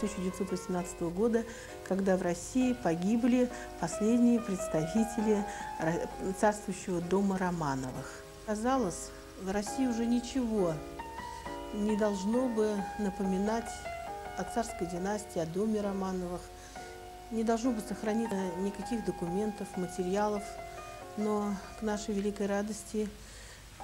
1918 года, когда в России погибли последние представители царствующего дома Романовых. Казалось, в России уже ничего не должно бы напоминать о царской династии, о доме Романовых. Не должно бы сохраниться никаких документов, материалов. Но к нашей великой радости э,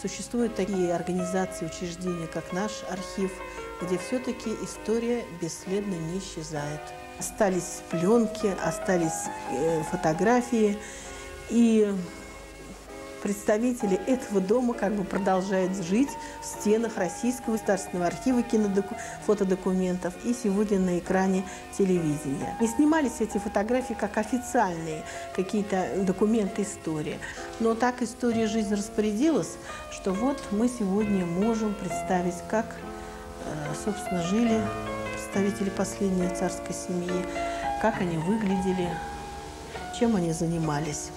существуют такие организации, учреждения, как наш архив, где все-таки история бесследно не исчезает. Остались пленки, остались э, фотографии. И представители этого дома как бы продолжают жить в стенах Российского государственного архива кинодоку... фотодокументов и сегодня на экране телевидения. Не снимались эти фотографии как официальные какие-то документы истории, но так история жизни распорядилась, что вот мы сегодня можем представить, как, собственно, жили представители последней царской семьи, как они выглядели, чем они занимались.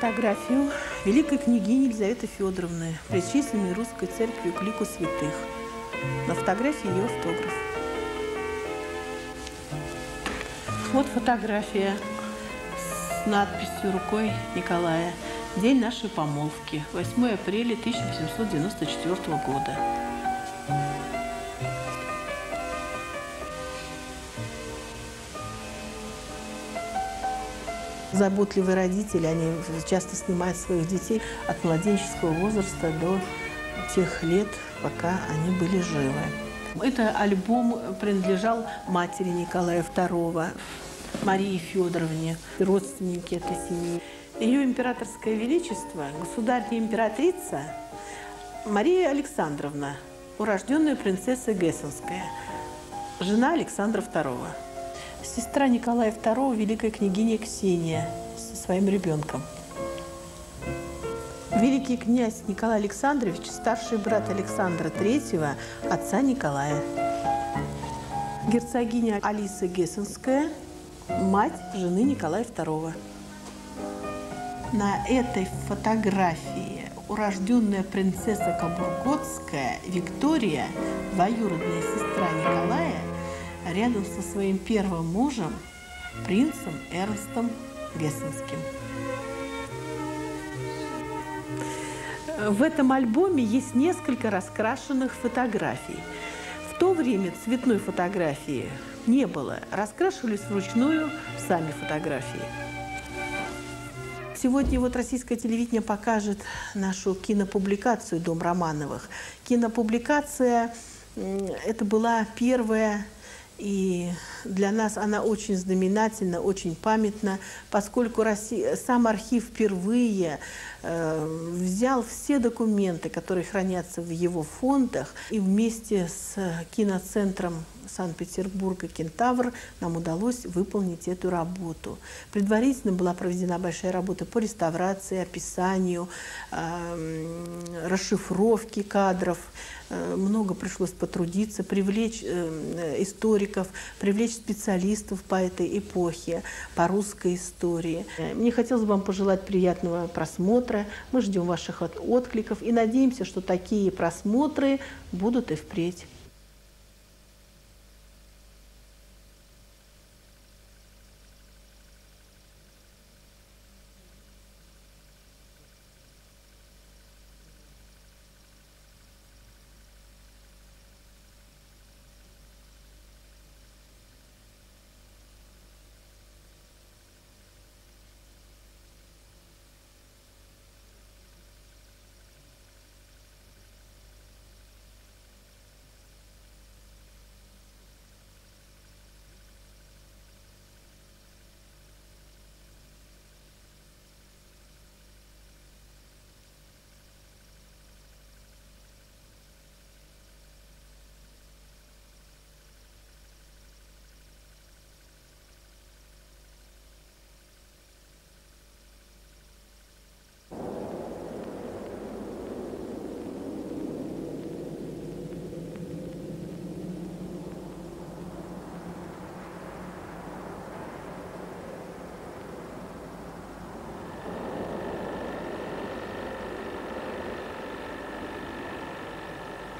Фотографию великой княгини Елизаветы Федоровны, причисленной русской церковью к лику святых. На фотографии ее автограф. Вот фотография с надписью рукой Николая. День нашей помолвки. 8 апреля 1894 года. Заботливые родители, они часто снимают своих детей от младенческого возраста до тех лет, пока они были живы. Это альбом принадлежал матери Николая II, Марии Федоровне, родственники этой семьи. Ее императорское величество, государь императрица Мария Александровна, урожденная принцесса Гессенская, жена Александра II сестра Николая II, великая княгиня Ксения, со своим ребенком. Великий князь Николай Александрович, старший брат Александра III, отца Николая. Герцогиня Алиса Гессенская, мать жены Николая II. На этой фотографии урожденная принцесса Кабурготская Виктория, двоюродная сестра Николая, рядом со своим первым мужем, принцем Эрнстом Гессенским. В этом альбоме есть несколько раскрашенных фотографий. В то время цветной фотографии не было. Раскрашивались вручную сами фотографии. Сегодня вот российское телевидение покажет нашу кинопубликацию «Дом Романовых». Кинопубликация Это была первая и для нас она очень знаменательна, очень памятна, поскольку Россия, сам архив впервые э, взял все документы, которые хранятся в его фондах, и вместе с киноцентром Санкт-Петербурга «Кентавр» нам удалось выполнить эту работу. Предварительно была проведена большая работа по реставрации, описанию, э, расшифровке кадров. Э, много пришлось потрудиться, привлечь э, историков, привлечь специалистов по этой эпохе, по русской истории. Э, мне хотелось бы вам пожелать приятного просмотра. Мы ждем ваших откликов и надеемся, что такие просмотры будут и впредь.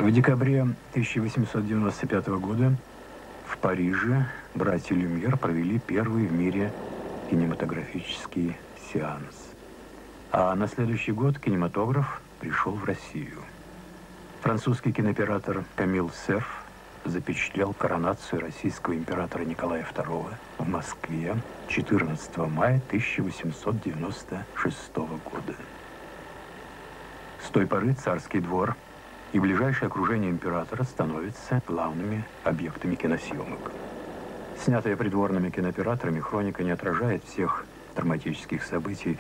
В декабре 1895 года в Париже братья Люмьер провели первый в мире кинематографический сеанс. А на следующий год кинематограф пришел в Россию. Французский кинооператор Камил Сеф запечатлел коронацию российского императора Николая II в Москве 14 мая 1896 года. С той поры царский двор – и ближайшее окружение императора становятся главными объектами киносъемок. Снятая придворными кинооператорами, хроника не отражает всех драматических событий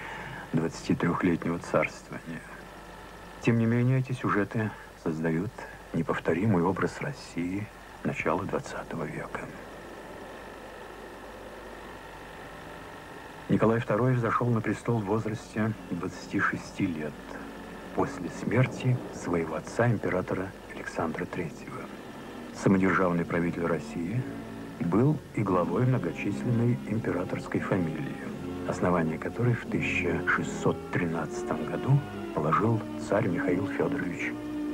23-летнего царствования. Тем не менее, эти сюжеты создают неповторимый образ России начала 20 века. Николай II взошел на престол в возрасте 26 лет – после смерти своего отца, императора Александра III. Самодержавный правитель России был и главой многочисленной императорской фамилии, основание которой в 1613 году положил царь Михаил Федорович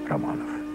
Романов.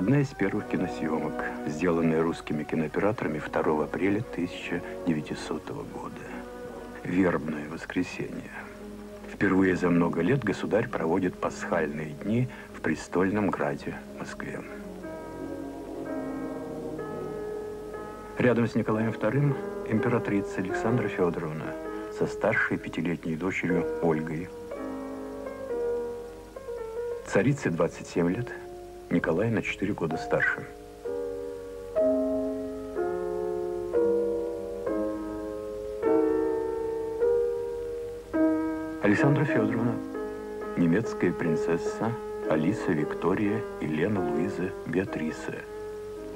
Одна из первых киносъемок, сделанная русскими кинооператорами 2 апреля 1900 года. вербное воскресенье. Впервые за много лет государь проводит пасхальные дни в престольном граде Москве. Рядом с Николаем II императрица Александра Федоровна со старшей пятилетней дочерью Ольгой. Царице 27 лет, Николай на 4 года старше. Александра Федоровна, немецкая принцесса Алиса Виктория Елена Луиза Беатриса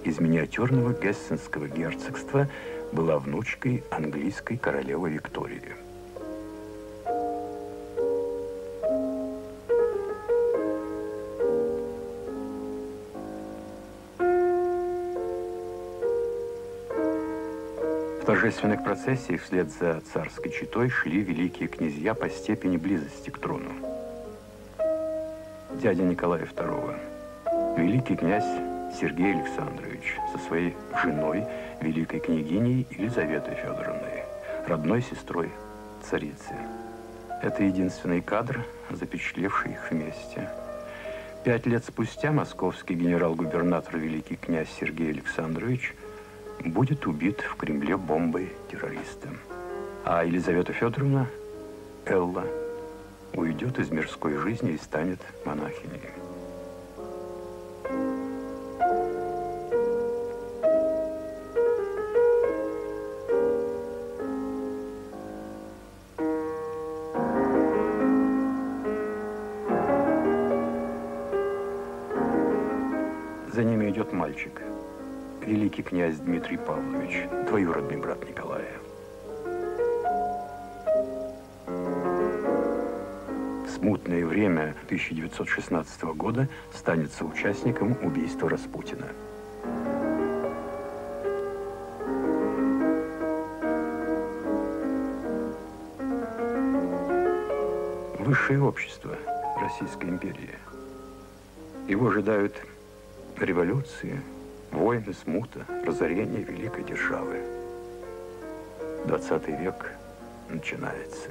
из миниатюрного Гессенского герцогства была внучкой английской королевы Виктории. Торжественных процессиях вслед за царской четой шли великие князья по степени близости к трону. Дядя Николая II, великий князь Сергей Александрович со своей женой, великой княгиней Елизаветой Федоровной, родной сестрой царицы. Это единственный кадр, запечатлевший их вместе. Пять лет спустя московский генерал-губернатор великий князь Сергей Александрович – будет убит в Кремле бомбой террориста. А Елизавета Федоровна, Элла, уйдет из мирской жизни и станет монахиней. За ними идет мальчик – великий князь Дмитрий Павлович, двоюродный брат Николая. В смутное время 1916 года станет соучастником убийства Распутина. Высшее общество Российской империи. Его ожидают революции, Войны, смута, разорение великой державы. 20 век начинается.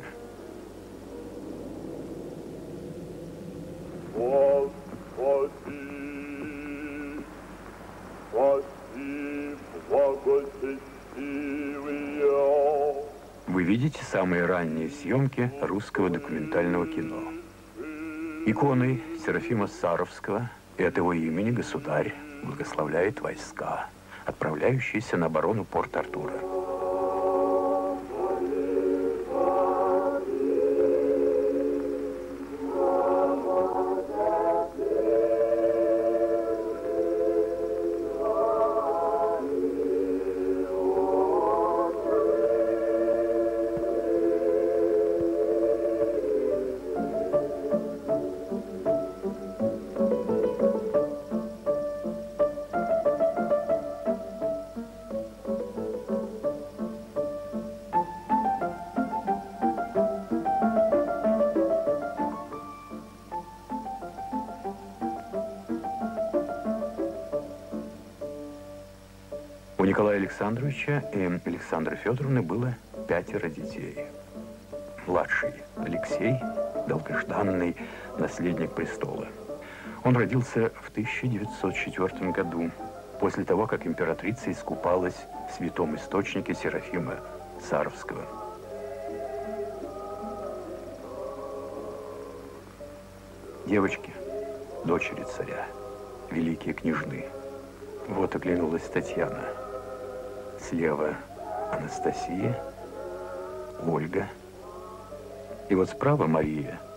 Господи, спаси, благочестивые. Вы видите самые ранние съемки русского документального кино. Иконой Серафима Саровского и от его имени государь благословляет войска, отправляющиеся на оборону Порт-Артура. Александровича и Александры Федоровны было пятеро детей. Младший Алексей, долгожданный наследник престола. Он родился в 1904 году, после того, как императрица искупалась в святом источнике Серафима Саровского. Девочки, дочери царя, великие княжны. Вот оглянулась Татьяна – Слева Анастасия, Ольга. И вот справа Мария –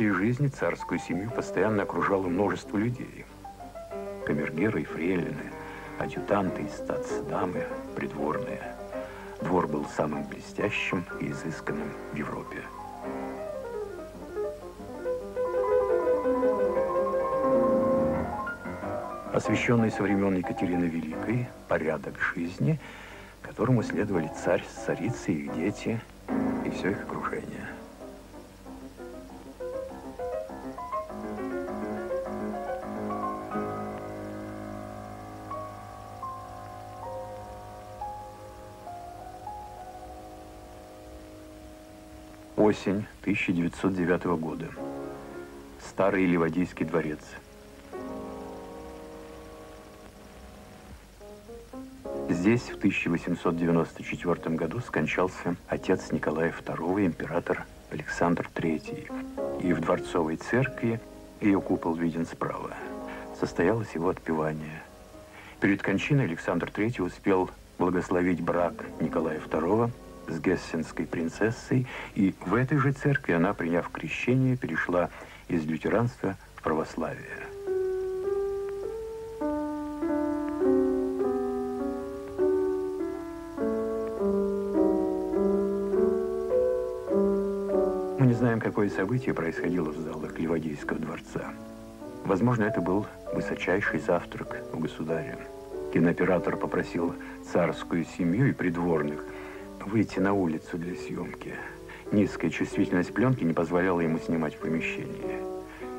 всей жизни царскую семью постоянно окружало множество людей. Камергеры и фрейлины, адъютанты и статсдамы, придворные. Двор был самым блестящим и изысканным в Европе. Освященный со времен Екатерины Великой порядок жизни, которому следовали царь с царицей, их дети и все их окружение – Осень 1909 года. Старый Ливадийский дворец. Здесь в 1894 году скончался отец Николая II, император Александр III. И в дворцовой церкви ее купол виден справа. Состоялось его отпевание. Перед кончиной Александр III успел благословить брак Николая II с гессенской принцессой, и в этой же церкви она, приняв крещение, перешла из лютеранства в православие. Мы не знаем, какое событие происходило в залах Ливадийского дворца. Возможно, это был высочайший завтрак у государя. Кинооператор попросил царскую семью и придворных – выйти на улицу для съемки. Низкая чувствительность пленки не позволяла ему снимать в помещении.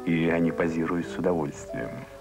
И они позируют с удовольствием. –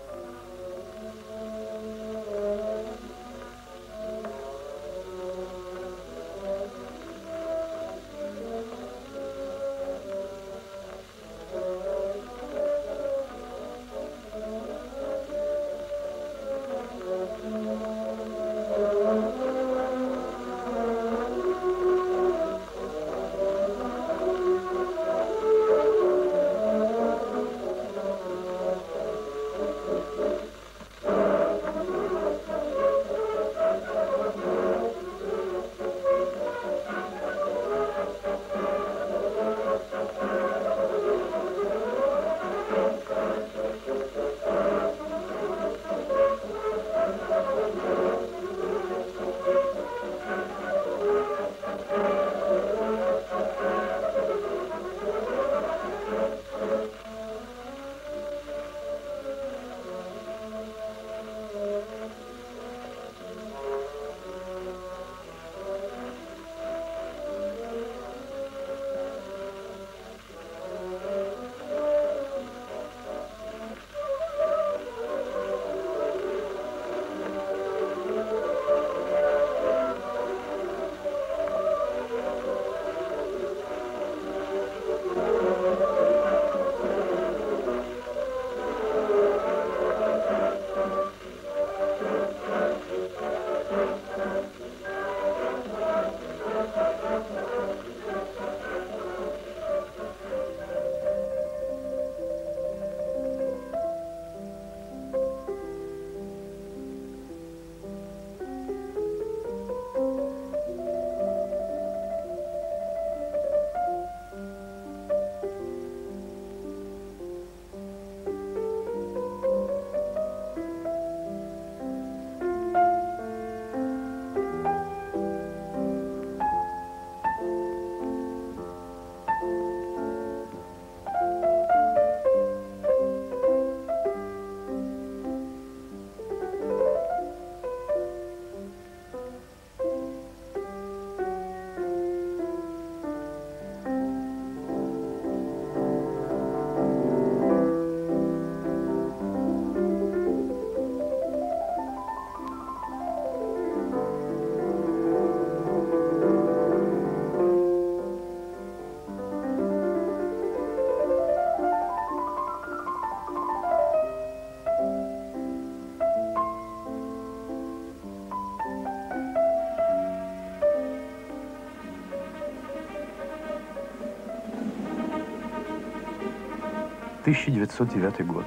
1909 год.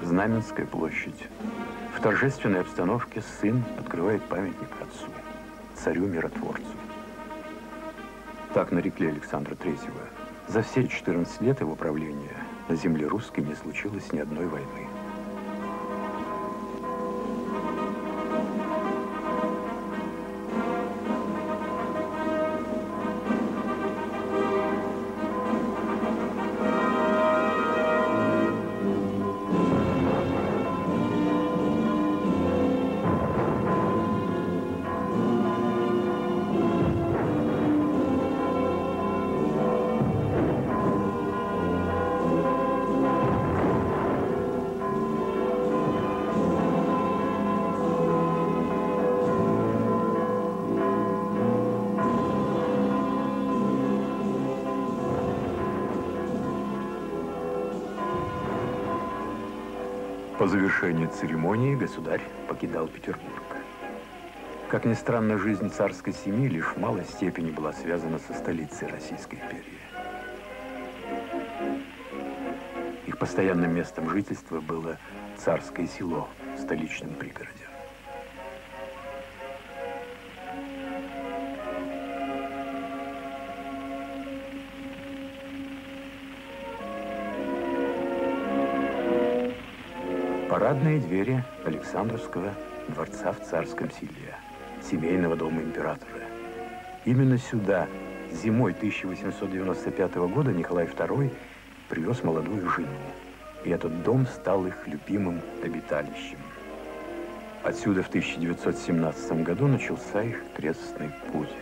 Знаменская площадь. В торжественной обстановке сын открывает памятник отцу, царю-миротворцу. Так нарекли Александра Третьего. За все 14 лет его правления на земле русской не случилось ни одной войны. Церемонии государь покидал Петербург. Как ни странно, жизнь царской семьи лишь в малой степени была связана со столицей Российской империи. Их постоянным местом жительства было царское село в столичном пригороде. Парадные двери Александровского дворца в Царском селе, семейного дома императора. Именно сюда зимой 1895 года Николай II привез молодую жену, и этот дом стал их любимым обиталищем. Отсюда в 1917 году начался их крестный путь.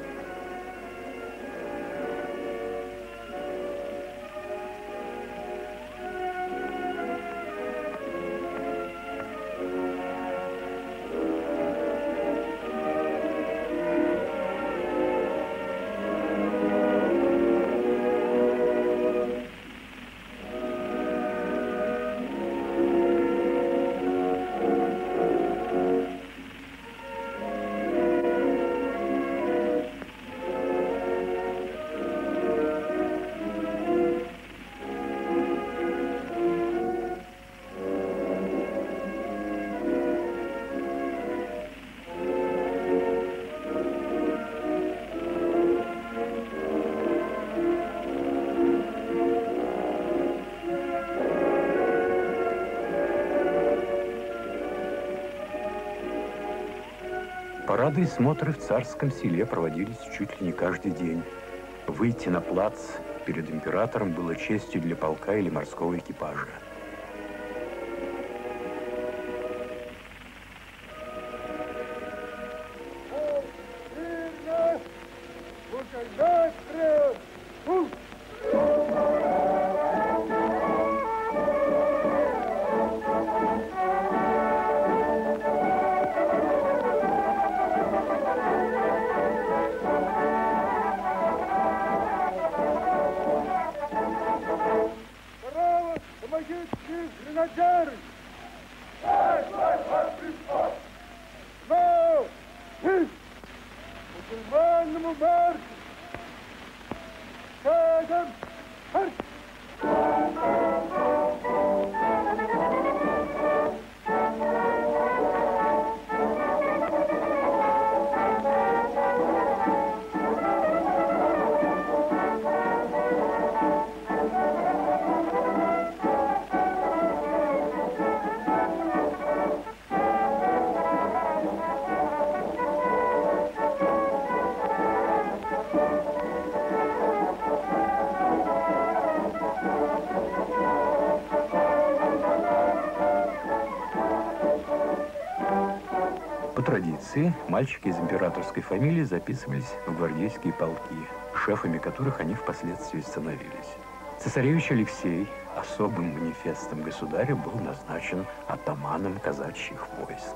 Парады в царском селе проводились чуть ли не каждый день. Выйти на плац перед императором было честью для полка или морского экипажа. Мальчики из императорской фамилии записывались в гвардейские полки, шефами которых они впоследствии становились. Цесаревич Алексей особым манифестом государя был назначен атаманом казачьих войск.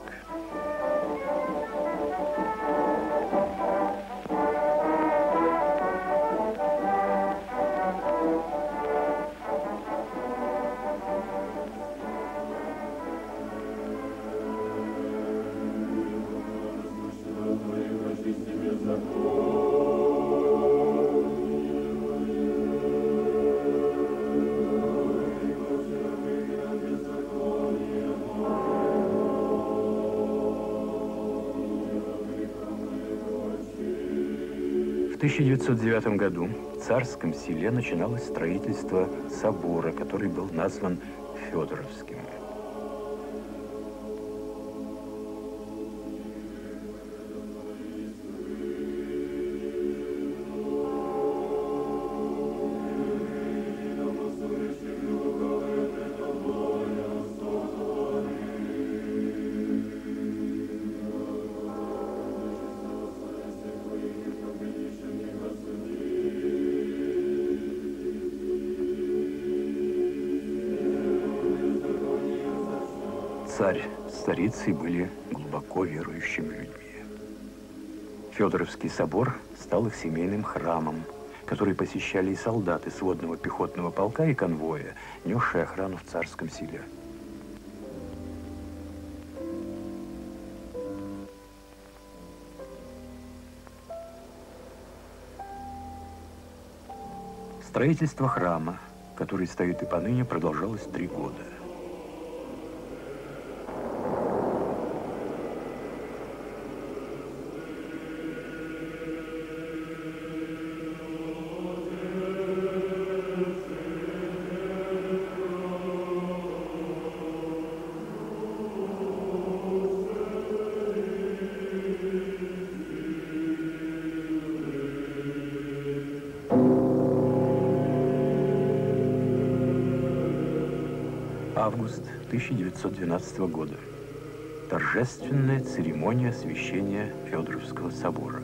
1909 году в Царском селе начиналось строительство собора, который был назван Федоровским. Царицей были глубоко верующими людьми. Федоровский собор стал их семейным храмом, который посещали и солдаты сводного пехотного полка и конвоя, несшие охрану в царском селе. Строительство храма, который стоит и поныне, продолжалось три года – 1912 года. Торжественная церемония освящения Федоровского собора.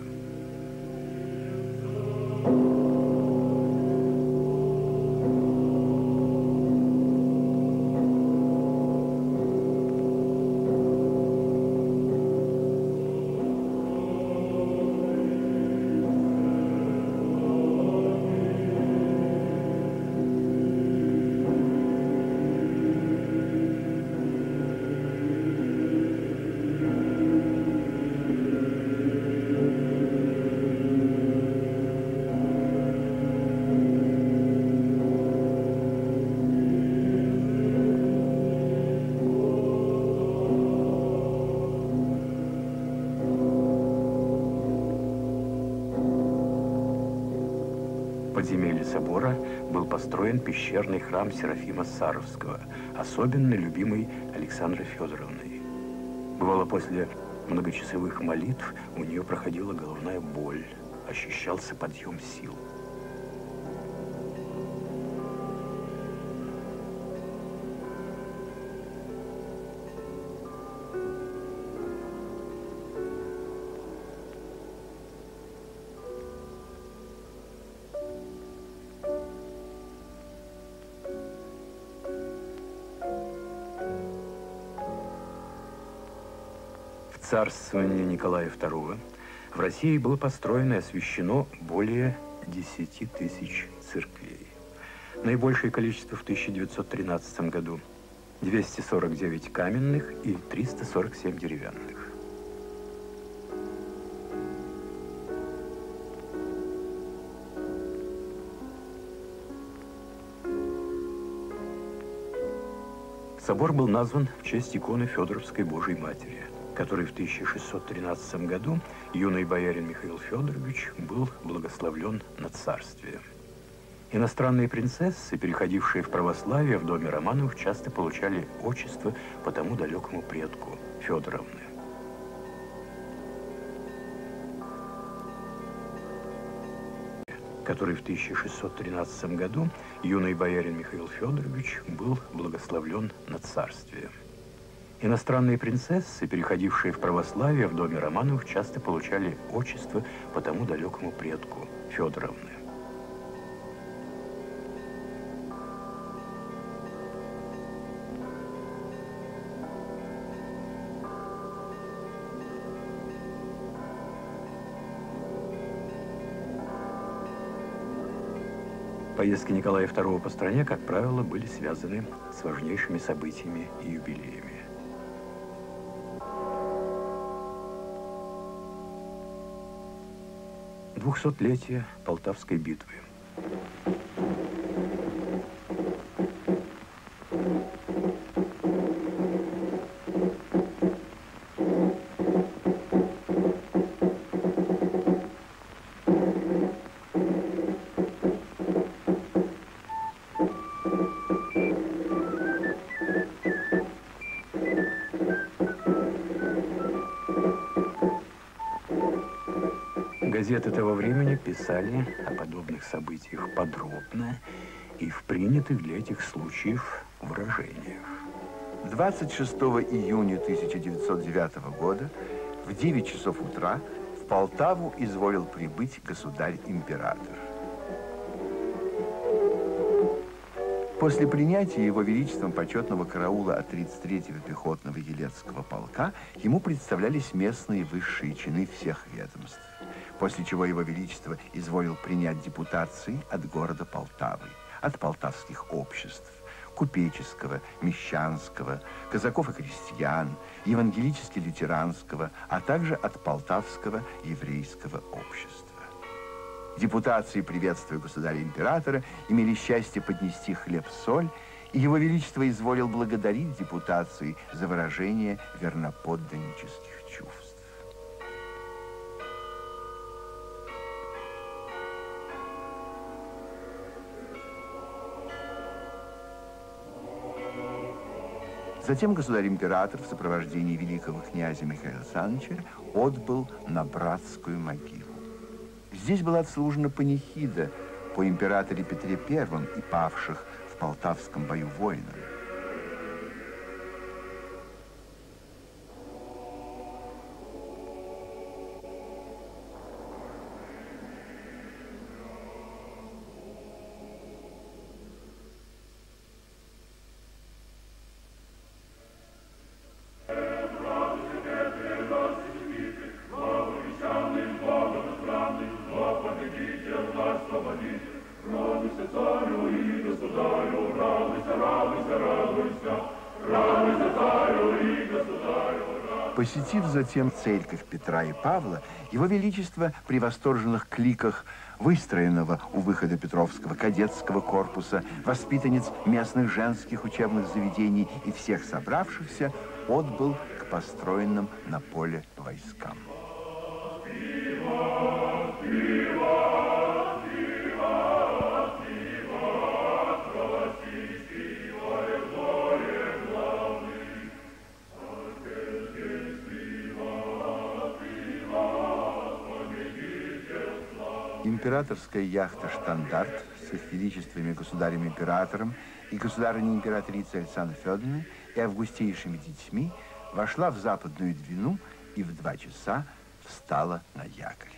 Подземелье собора был построен пещерный храм Серафима Саровского, особенно любимый Александрой Федоровной. Бывало, после многочасовых молитв у нее проходила головная боль, ощущался подъем сил. Царствования Николая II в России было построено и освящено более 10 тысяч церквей. Наибольшее количество в 1913 году – 249 каменных и 347 деревянных. Собор был назван в честь иконы Федоровской Божьей Матери – который в 1613 году юный боярин Михаил Федорович был благословлен на царствие. Иностранные принцессы, переходившие в православие в доме Романовых, часто получали отчество по тому далекому предку Федоровны. который в 1613 году юный боярин Михаил Федорович был благословлен на царствие. Иностранные принцессы, переходившие в православие в доме Романовых, часто получали отчество по тому далекому предку Федоровны. Поездки Николая II по стране, как правило, были связаны с важнейшими событиями и юбилеями. Двухсотлетия Полтавской битвы. Газеты того времени писали о подобных событиях подробно и в принятых для этих случаев выражениях. 26 июня 1909 года в 9 часов утра в Полтаву изволил прибыть государь-император. После принятия его величеством почетного караула от 33-го пехотного елецкого полка ему представлялись местные высшие чины всех ведомств, после чего его величество изволил принять депутации от города Полтавы, от полтавских обществ, купеческого, мещанского, казаков и крестьян, евангелически-лютеранского, а также от полтавского еврейского общества. Депутации, приветствуя государя-императора, имели счастье поднести хлеб-соль, и его величество изволил благодарить депутации за выражение верноподданнических чувств. Затем государь-император в сопровождении великого князя Михаила Александровича отбыл на братскую могилу. Здесь была отслужена панихида по императоре Петре I и павших в Полтавском бою воинам. Затем церковь Петра и Павла, его величество при восторженных кликах выстроенного у выхода Петровского кадетского корпуса, воспитанниц местных женских учебных заведений и всех собравшихся, отбыл к построенным на поле войскам. Viva, viva. Императорская яхта «Штандарт» с их величествами государем-императором и государыней-императрицей Александрой Федоровной и августейшими детьми вошла в западную Двину и в два часа встала на якорь.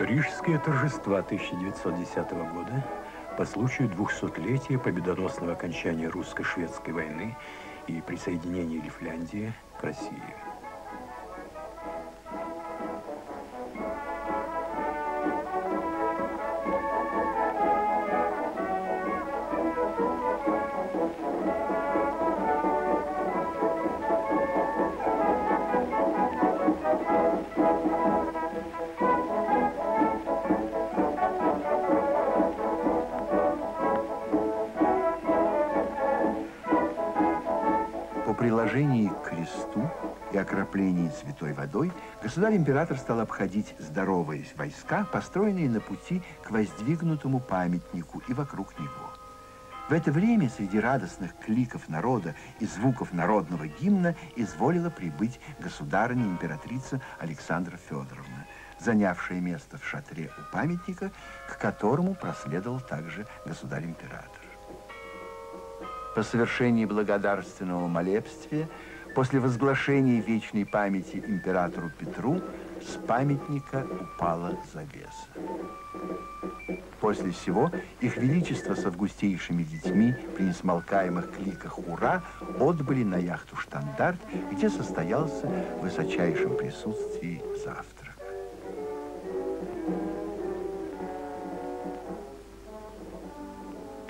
Рижские торжества 1910 года по случаю двухсотлетия победоносного окончания русско-шведской войны и присоединения Лифляндии к России. Приложении к кресту и окроплении святой водой государь-император стал обходить здоровые войска, построенные на пути к воздвигнутому памятнику и вокруг него. В это время среди радостных кликов народа и звуков народного гимна изволила прибыть государыня-императрица Александра Федоровна, занявшая место в шатре у памятника, к которому проследовал также государь-император. По совершении благодарственного молебствия, после возглашения вечной памяти императору Петру, с памятника упала завеса. После всего их величество с августейшими детьми при несмолкаемых кликах «Ура» отбыли на яхту «Штандарт», где состоялся в высочайшем присутствии завтра.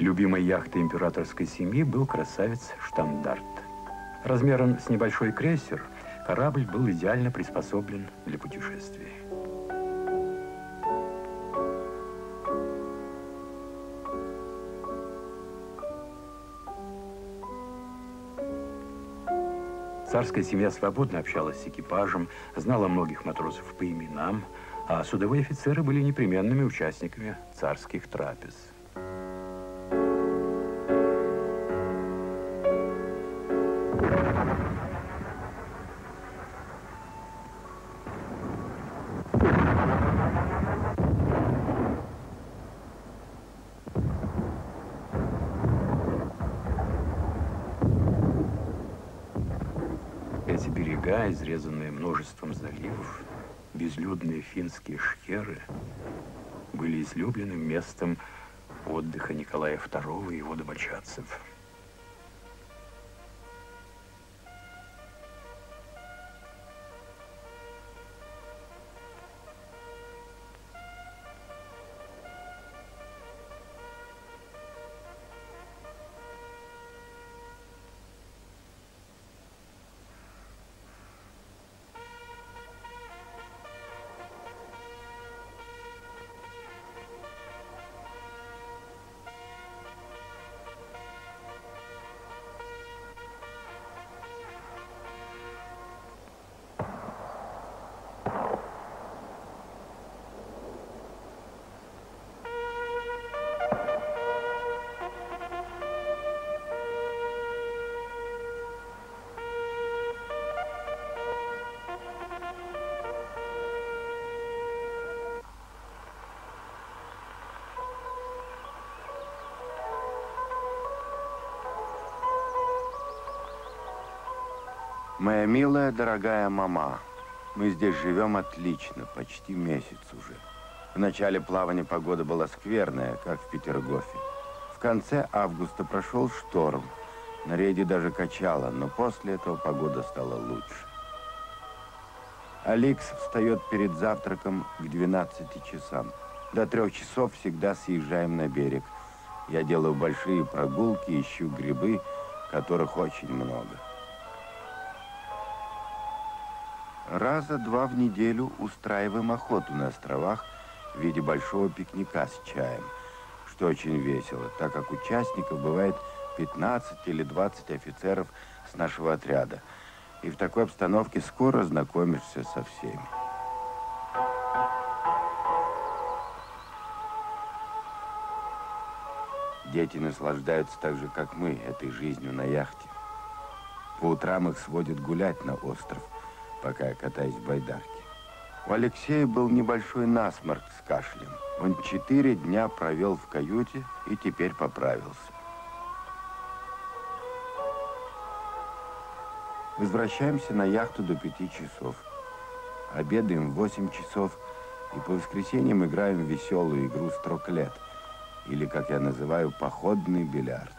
Любимой яхтой императорской семьи был красавец «Штандарт». Размером с небольшой крейсер корабль был идеально приспособлен для путешествий. Царская семья свободно общалась с экипажем, знала многих матросов по именам, а судовые офицеры были непременными участниками царских трапез. Изрезанные множеством заливов, безлюдные финские шхеры, были излюбленным местом отдыха Николая II и его домочадцев. Моя милая, дорогая мама, мы здесь живем отлично, почти месяц уже. В начале плавания погода была скверная, как в Петергофе. В конце августа прошел шторм. На рейде даже качало, но после этого погода стала лучше. Алекс встает перед завтраком к 12 часам. До трех часов всегда съезжаем на берег. Я делаю большие прогулки, ищу грибы, которых очень много. Раза два в неделю устраиваем охоту на островах в виде большого пикника с чаем, что очень весело, так как участников бывает 15 или 20 офицеров с нашего отряда. И в такой обстановке скоро знакомишься со всеми. Дети наслаждаются так же, как мы, этой жизнью на яхте. По утрам их сводят гулять на остров – пока я катаюсь в байдарке. У Алексея был небольшой насморк с кашлем. Он четыре дня провел в каюте и теперь поправился. Возвращаемся на яхту до пяти часов. Обедаем в восемь часов и по воскресеньям играем в веселую игру «Строклет», или, как я называю, походный бильярд.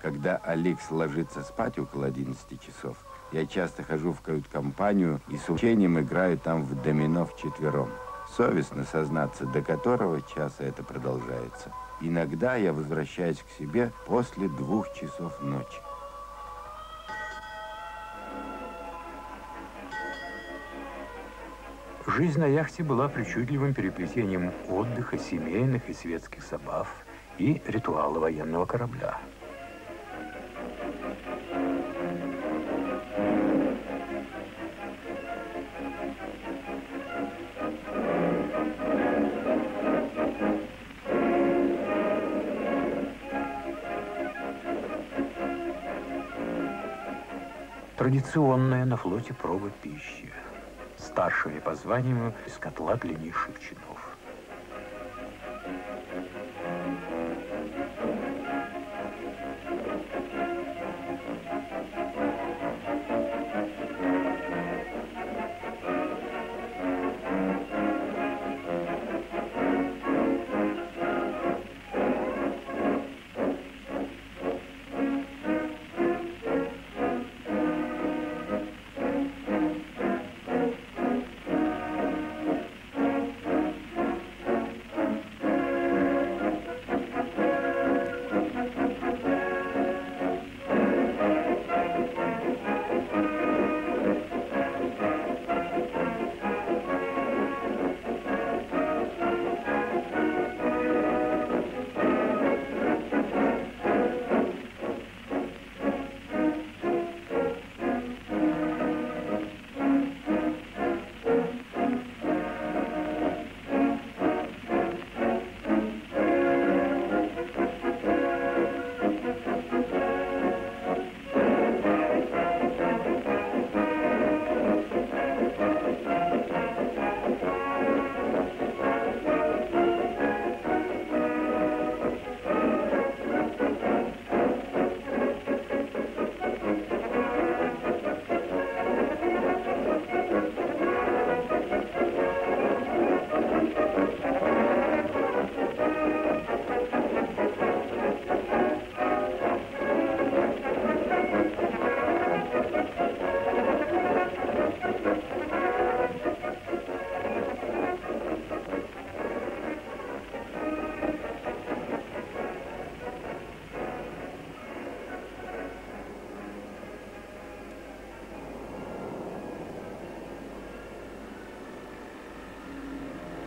Когда Алекс ложится спать около 11 часов, я часто хожу в кают-компанию и с учением играю там в домино вчетвером. Совестно сознаться, до которого часа это продолжается. Иногда я возвращаюсь к себе после двух часов ночи. Жизнь на яхте была причудливым переплетением отдыха, семейных и светских забав и ритуала военного корабля. Традиционная на флоте проба пищи. Старшими по званию из котла длиннейших чинов.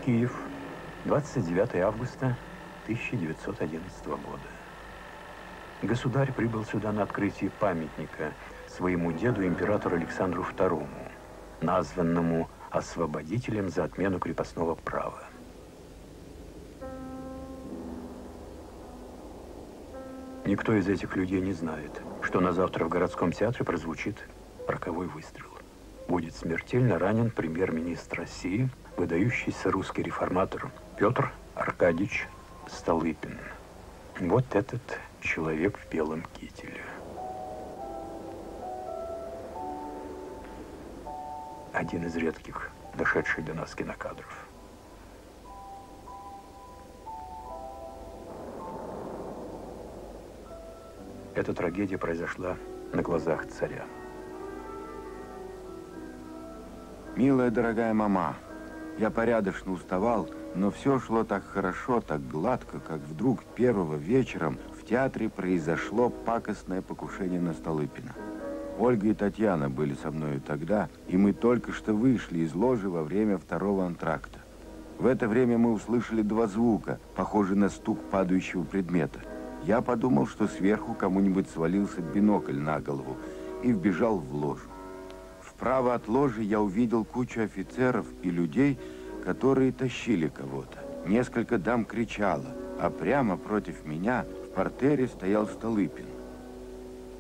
Киев, 29 августа 1911 года. Государь прибыл сюда на открытие памятника своему деду, императору Александру II, названному освободителем за отмену крепостного права. Никто из этих людей не знает, что на завтра в городском театре прозвучит роковой выстрел. Будет смертельно ранен премьер-министр России, выдающийся русский реформатор Петр Аркадьевич Столыпин. Вот этот человек в белом кителе. Один из редких дошедших до нас кинокадров. Эта трагедия произошла на глазах царя. Милая, дорогая мама, я порядочно уставал, но все шло так хорошо, так гладко, как вдруг первого вечером в театре произошло пакостное покушение на Столыпина. Ольга и Татьяна были со мною тогда, и мы только что вышли из ложи во время второго антракта. В это время мы услышали два звука, похожие на стук падающего предмета. Я подумал, что сверху кому-нибудь свалился бинокль на голову и вбежал в ложу. Вправо от ложи я увидел кучу офицеров и людей, которые тащили кого-то. Несколько дам кричало, а прямо против меня в портере стоял Столыпин.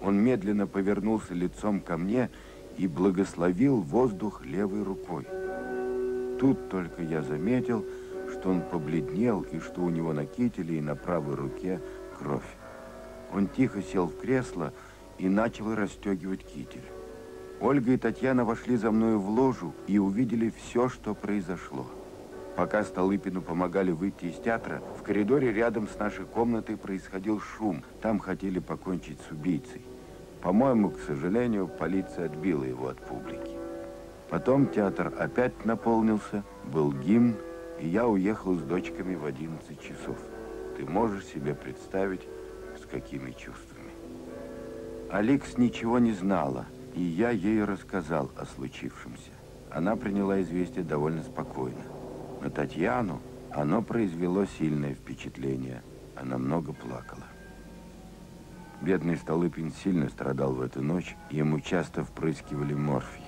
Он медленно повернулся лицом ко мне и благословил воздух левой рукой. Тут только я заметил, что он побледнел и что у него на кителе и на правой руке кровь. Он тихо сел в кресло и начал расстегивать китель. Ольга и Татьяна вошли за мною в ложу и увидели все, что произошло. Пока Столыпину помогали выйти из театра, в коридоре рядом с нашей комнатой происходил шум. Там хотели покончить с убийцей. По-моему, к сожалению, полиция отбила его от публики. Потом театр опять наполнился, был гимн, и я уехал с дочками в 11 часов. Ты можешь себе представить, с какими чувствами. Алекс ничего не знала, и я ей рассказал о случившемся. Она приняла известие довольно спокойно. На Татьяну оно произвело сильное впечатление. Она много плакала. Бедный Столыпин сильно страдал в эту ночь, и ему часто впрыскивали морфий.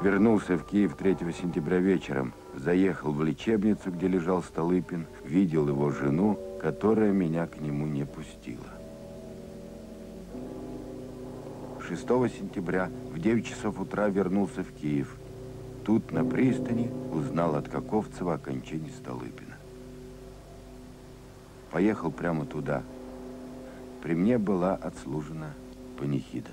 Вернулся в Киев 3 сентября вечером, заехал в лечебницу, где лежал Столыпин, видел его жену, которая меня к нему не пустила. 6 сентября в 9 часов утра вернулся в Киев. Тут, на пристани, узнал от Каковцева о кончине Столыпина. Поехал прямо туда. При мне была отслужена панихида.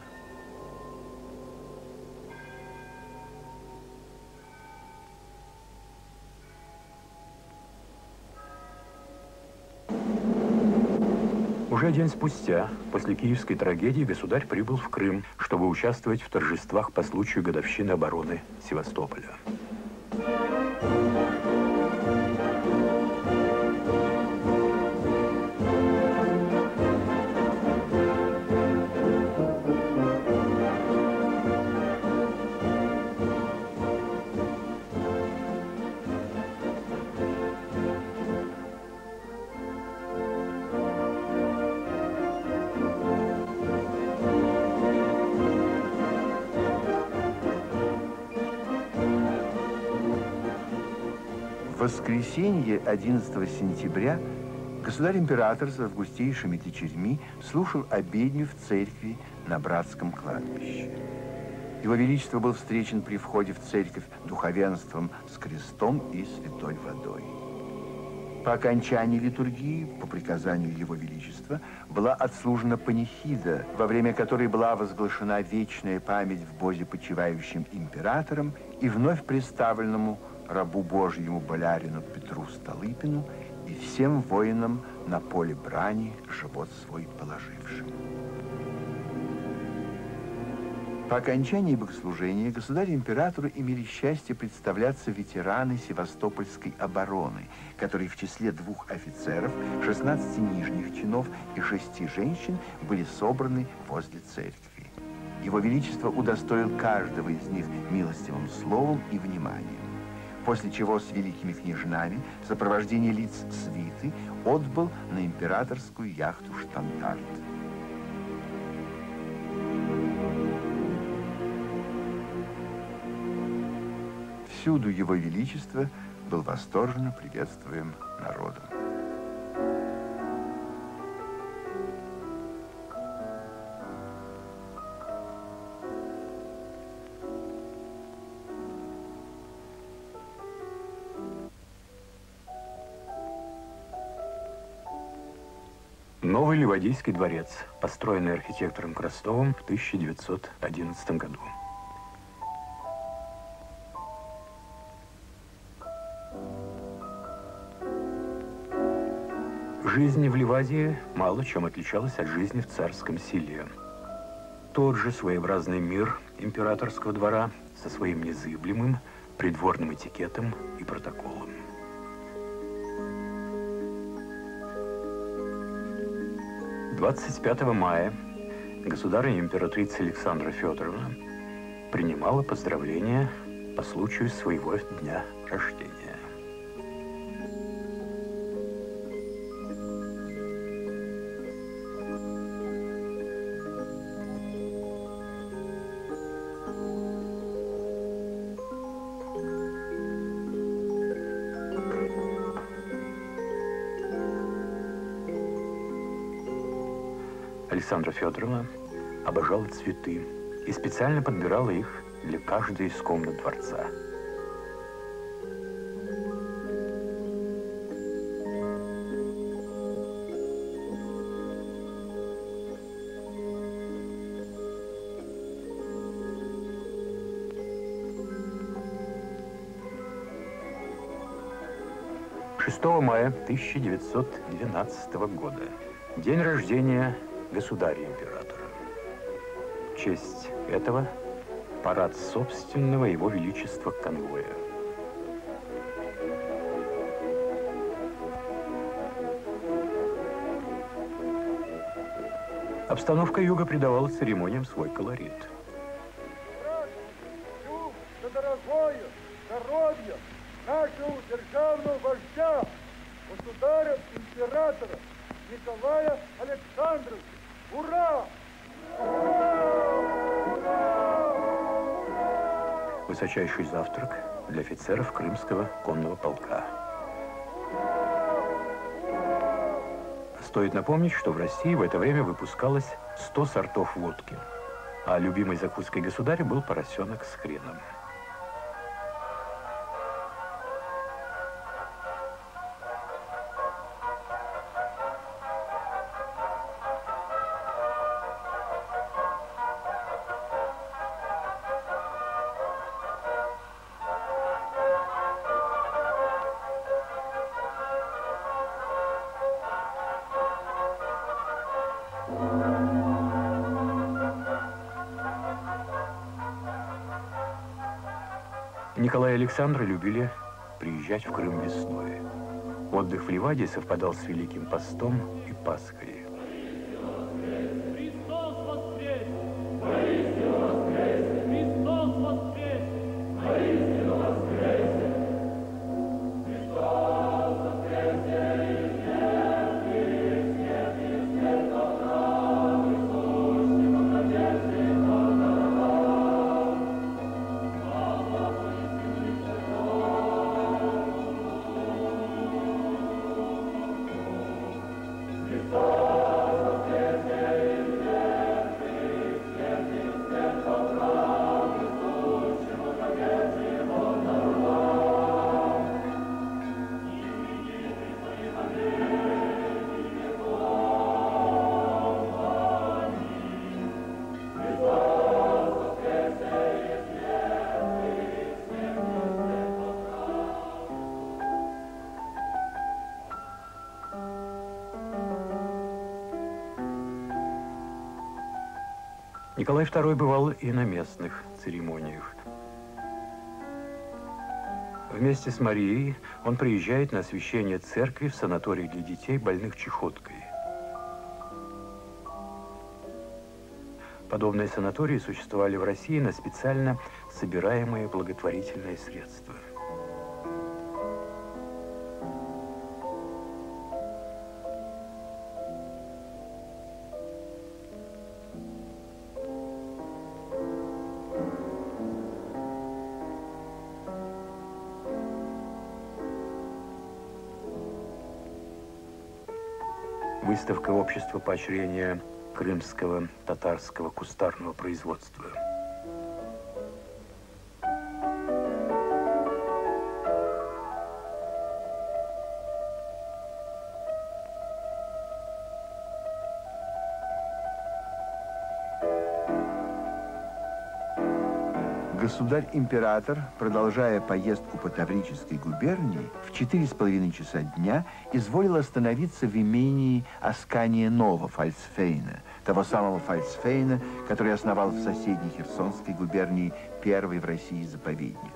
Уже день спустя, после киевской трагедии, государь прибыл в Крым, чтобы участвовать в торжествах по случаю годовщины обороны Севастополя. Воскресенье 11 сентября государь-император с августейшими дочерьми слушал обедню в церкви на братском кладбище. Его Величество был встречен при входе в церковь духовенством с крестом и святой водой. По окончании литургии, по приказанию Его Величества, была отслужена панихида, во время которой была возглашена вечная память в Бозе почивающим императором и вновь представленному рабу Божьему болярину Петру Столыпину и всем воинам на поле брани живот свой положившим. По окончании богослужения государю-императору имели счастье представляться ветераны Севастопольской обороны, которые в числе двух офицеров, 16 нижних чинов и шести женщин были собраны возле церкви. Его Величество удостоил каждого из них милостивым словом и вниманием. После чего с великими княжнами в сопровождении лиц свиты отбыл на императорскую яхту «Штандарт». Всюду его величество был восторженно приветствуем народом. Новый Ливадийский дворец, построенный архитектором Крастовым в 1911 году. Жизнь в Ливадии мало чем отличалась от жизни в царском селе. Тот же своеобразный мир императорского двора со своим незыблемым придворным этикетом и протоколом. Двадцать пятого мая государыня императрица Александра Федоровна принимала поздравления по случаю своего дня рождения. Александра Федоровна обожала цветы и специально подбирала их для каждой из комнат дворца. Мая 1912 года. День рождения государя-императора. В честь этого парад собственного его величества конвоя. Обстановка юга придавала церемониям свой колорит. Высочайший завтрак для офицеров Крымского конного полка. Стоит напомнить, что в России в это время выпускалось 100 сортов водки, а любимой закуской государя был поросенок с хреном. Александра любили приезжать в Крым весной. Отдых в Ливаде совпадал с Великим постом и Пасхой. Николай II бывал и на местных церемониях. Вместе с Марией он приезжает на освящение церкви в санаторий для детей, больных чехоткой. Подобные санатории существовали в России на специально собираемые благотворительные средства. Общества поощрения крымского татарского кустарного производства. Государь-император, продолжая поездку по Таврической губернии, в четыре с половиной часа дня изволил остановиться в имении Аскания Нова Фальцфейна, того самого Фальцфейна, который основал в соседней Херсонской губернии первый в России заповедник.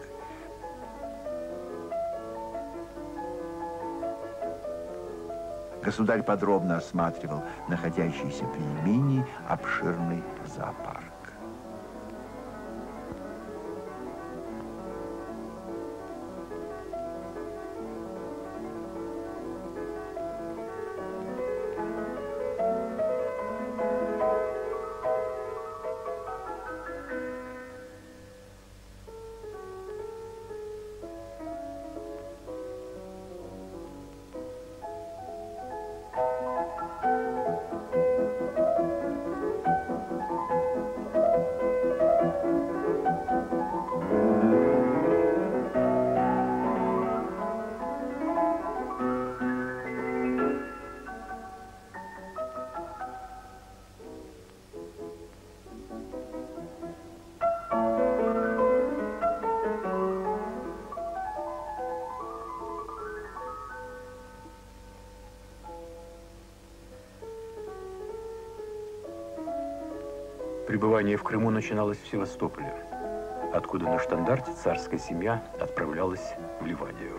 Государь подробно осматривал находящийся при имении обширный зоопарк. Пребывание в Крыму начиналось в Севастополе, откуда на штандарте царская семья отправлялась в Ливадию.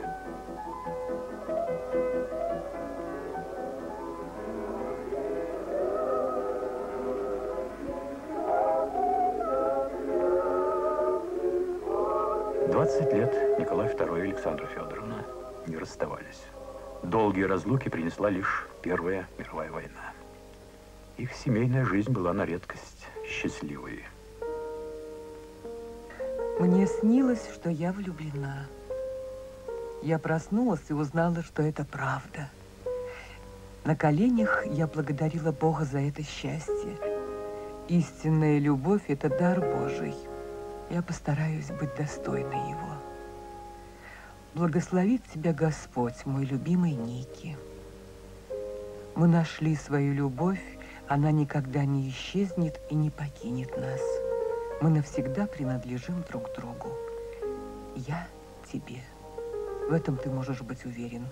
Двадцать лет Николай II и Александра Федоровна не расставались. Долгие разлуки принесла лишь Первая мировая война. Их семейная жизнь была на редкость счастливой. Мне снилось, что я влюблена. Я проснулась и узнала, что это правда. На коленях я благодарила Бога за это счастье. Истинная любовь – это дар Божий. Я постараюсь быть достойной его. Благословит тебя Господь, мой любимый Ники. Мы нашли свою любовь она никогда не исчезнет и не покинет нас. Мы навсегда принадлежим друг другу. Я тебе. В этом ты можешь быть уверен.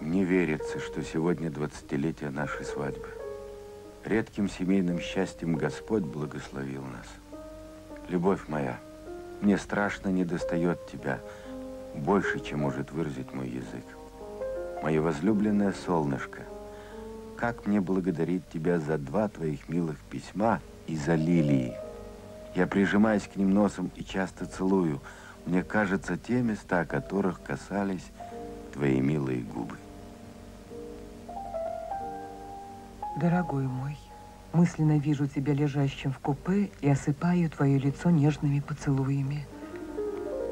Не верится, что сегодня двадцатилетие нашей свадьбы. Редким семейным счастьем Господь благословил нас. Любовь моя, мне страшно не достает тебя больше, чем может выразить мой язык мое возлюбленное солнышко, как мне благодарить тебя за два твоих милых письма и за лилии. Я прижимаюсь к ним носом и часто целую. Мне кажется, те места, которых касались твои милые губы. Дорогой мой, мысленно вижу тебя лежащим в купе и осыпаю твое лицо нежными поцелуями.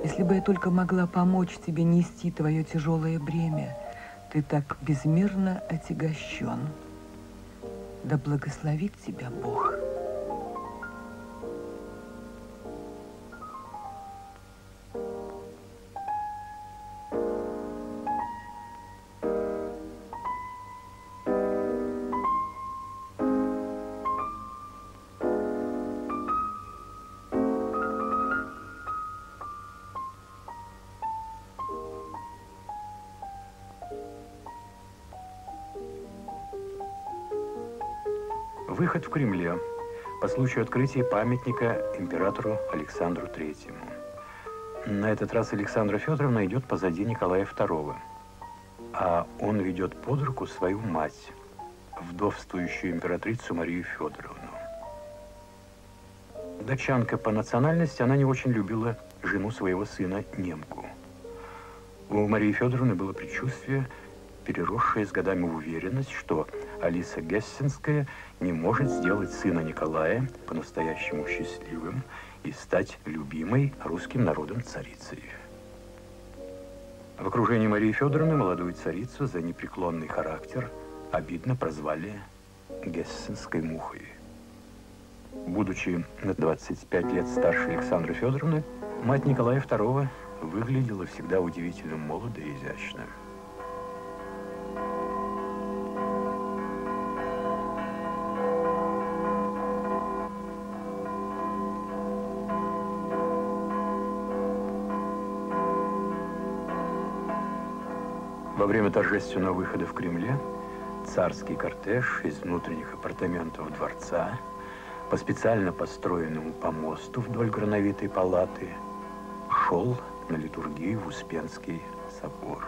Если бы я только могла помочь тебе нести твое тяжелое бремя – ты так безмерно отягощен. Да благословит тебя Бог. Случаю открытия памятника императору Александру Третьему. На этот раз Александра Федоровна идет позади Николая II, а он ведет под руку свою мать, вдовствующую императрицу Марию Федоровну. Датчанка по национальности, она не очень любила жену своего сына, немку. У Марии Федоровны было предчувствие, переросшее с годами в уверенность, что Алиса Гессенская не может сделать сына Николая по-настоящему счастливым и стать любимой русским народом царицей. В окружении Марии Федоровны молодую царицу за непреклонный характер обидно прозвали гессенской мухой. Будучи на 25 лет старше Александры Федоровны, мать Николая II выглядела всегда удивительно молодо и изящно. Время торжественного выхода в Кремле царский кортеж из внутренних апартаментов дворца по специально построенному помосту вдоль грановитой палаты шел на литургию в Успенский собор.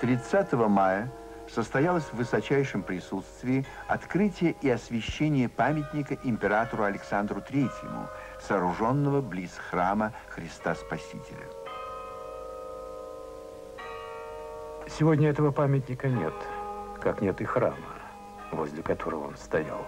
Тридцатого мая состоялось в высочайшем присутствии открытие и освящение памятника императору Александру Третьему, сооруженного близ храма Христа Спасителя. Сегодня этого памятника нет, как нет и храма, возле которого он стоял.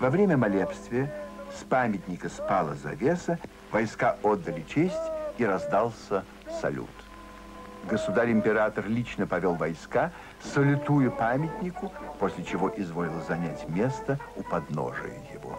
Во время молебствия с памятника спала завеса, войска отдали честь и раздался салют. Государь-император лично повел войска, салютуя памятнику, после чего изволил занять место у подножия его.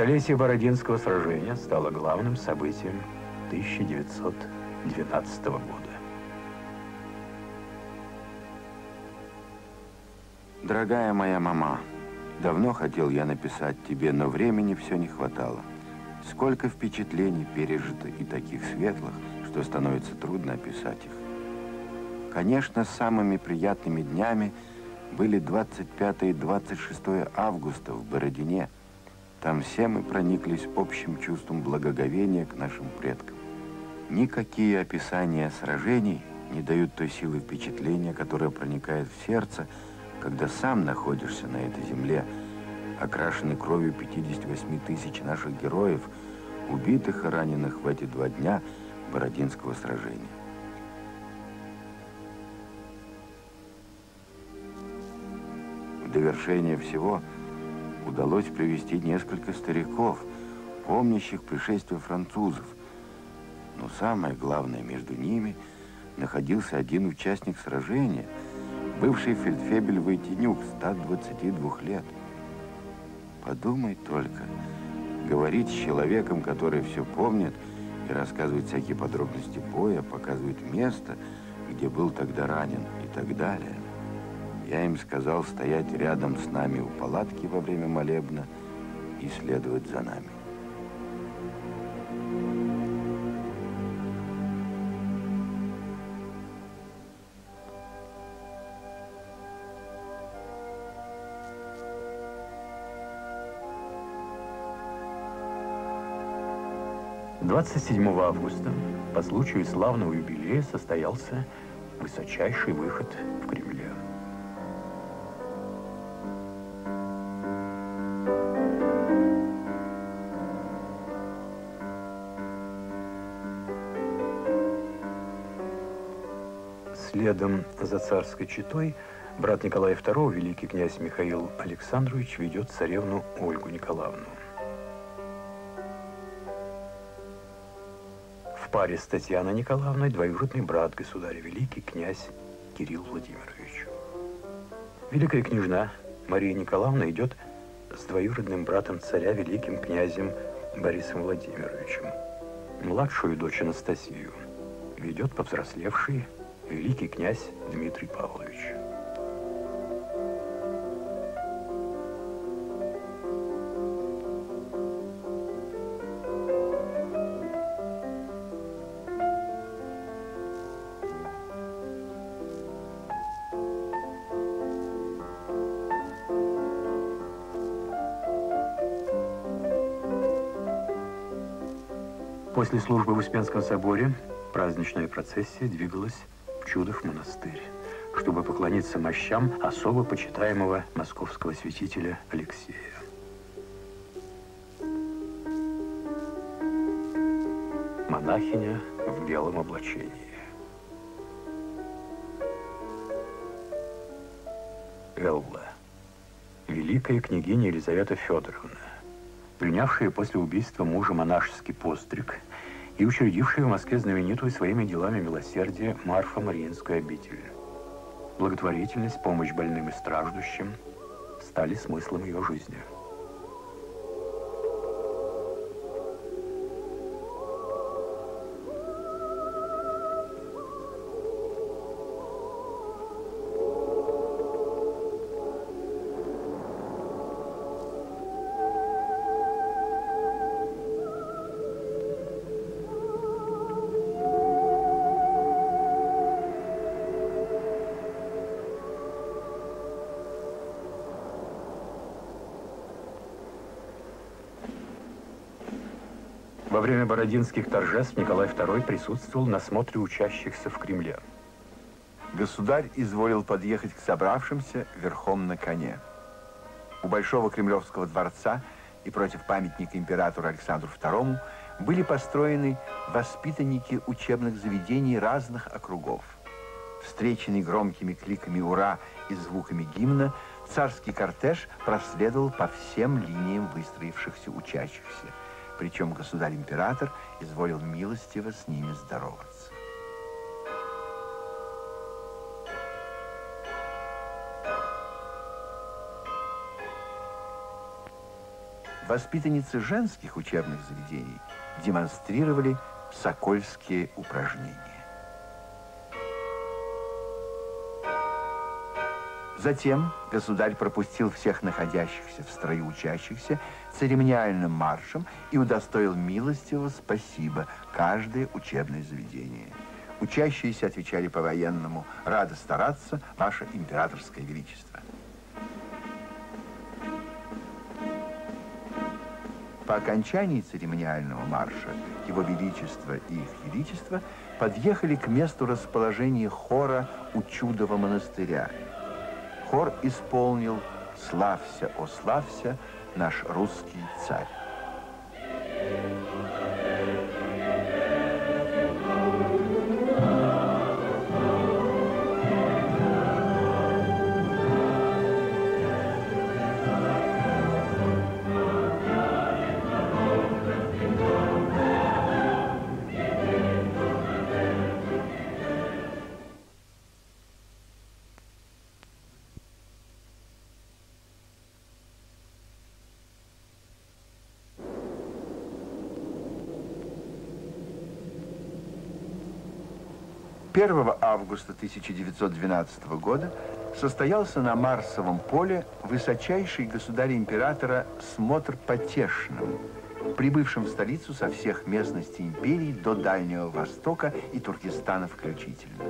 Столетие Бородинского сражения стало главным событием 1912 года. Дорогая моя мама, давно хотел я написать тебе, но времени все не хватало. Сколько впечатлений пережито и таких светлых, что становится трудно описать их. Конечно, самыми приятными днями были 25 и 26 августа в Бородине – там все мы прониклись общим чувством благоговения к нашим предкам. Никакие описания сражений не дают той силы впечатления, которая проникает в сердце, когда сам находишься на этой земле, окрашенный кровью 58 тысяч наших героев, убитых и раненых в эти два дня Бородинского сражения. В довершение всего – удалось привести несколько стариков, помнящих пришествие французов. Но самое главное, между ними находился один участник сражения, бывший фельдфебель Войтенюк, 122 лет. Подумай только, говорить с человеком, который все помнит и рассказывает всякие подробности боя, показывает место, где был тогда ранен и так далее. Я им сказал стоять рядом с нами у палатки во время молебна и следовать за нами. Двадцать седьмого августа по случаю славного юбилея состоялся высочайший выход в Кремле. Следом за царской четой брат Николая II, великий князь Михаил Александрович, ведет царевну Ольгу Николаевну. В паре с Татьяной Николаевной двоюродный брат государя, великий князь Кирилл Владимирович. Великая княжна Мария Николаевна идет с двоюродным братом царя, великим князем Борисом Владимировичем. Младшую дочь Анастасию ведет повзрослевший великий князь Дмитрий Павлович. После службы в Успенском соборе праздничная процессия двигалась Чудов монастырь, чтобы поклониться мощам особо почитаемого московского святителя Алексея. Монахиня в белом облачении. Элла, великая княгиня Елизавета Федоровна, принявшая после убийства мужа монашеский постриг – и учредившая в Москве знаменитую своими делами милосердия Марфа Мариинскую обитель. Благотворительность, помощь больным и страждущим стали смыслом ее жизни. Бородинских торжеств Николай II присутствовал на смотре учащихся в Кремле. Государь изволил подъехать к собравшимся верхом на коне. У Большого Кремлевского дворца и против памятника императору Александру II были построены воспитанники учебных заведений разных округов. Встреченный громкими кликами «Ура!» и звуками гимна, царский кортеж проследовал по всем линиям выстроившихся учащихся – причем государь-император изволил милостиво с ними здороваться. Воспитанницы женских учебных заведений демонстрировали сокольские упражнения. Затем государь пропустил всех находящихся в строю учащихся церемониальным маршем и удостоил милостивого спасибо каждое учебное заведение. Учащиеся отвечали по-военному «Рада стараться, Ваше Императорское Величество». По окончании церемониального марша Его Величество и Их Величество подъехали к месту расположения хора у Чудова монастыря – Хор исполнил «Славься, о наш русский царь». Первого августа 1912 года состоялся на Марсовом поле высочайший государя-императора смотр потешным, прибывшим в столицу со всех местностей империи до Дальнего Востока и Туркестана включительно.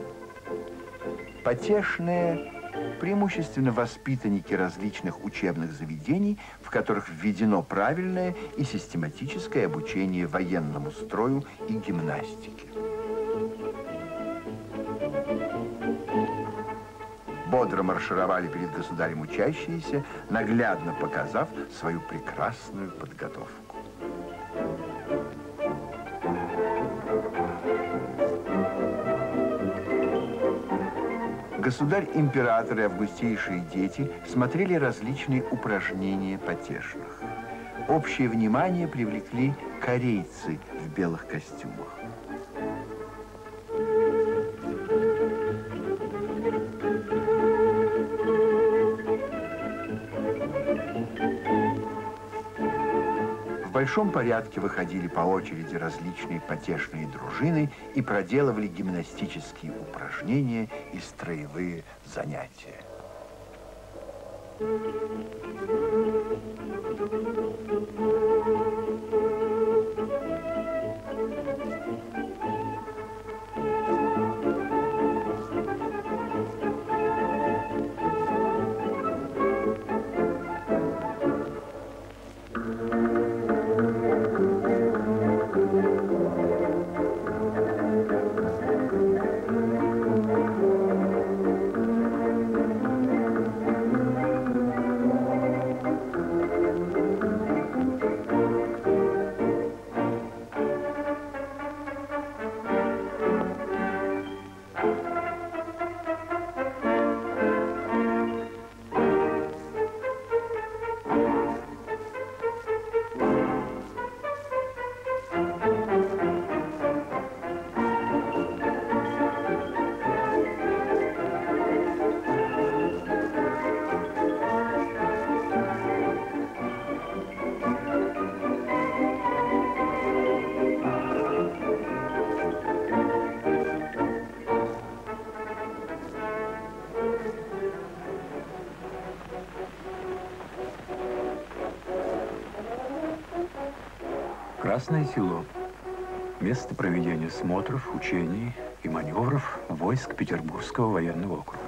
Потешные преимущественно воспитанники различных учебных заведений, в которых введено правильное и систематическое обучение военному строю и гимнастике. Бодро маршировали перед государем учащиеся, наглядно показав свою прекрасную подготовку. Государь-император и августейшие дети смотрели различные упражнения потешных. Общее внимание привлекли корейцы в белых костюмах. Большом порядке выходили по очереди различные потешные дружины и проделывали гимнастические упражнения и строевые занятия. Красное село. Место проведения смотров, учений и маневров войск Петербургского военного округа.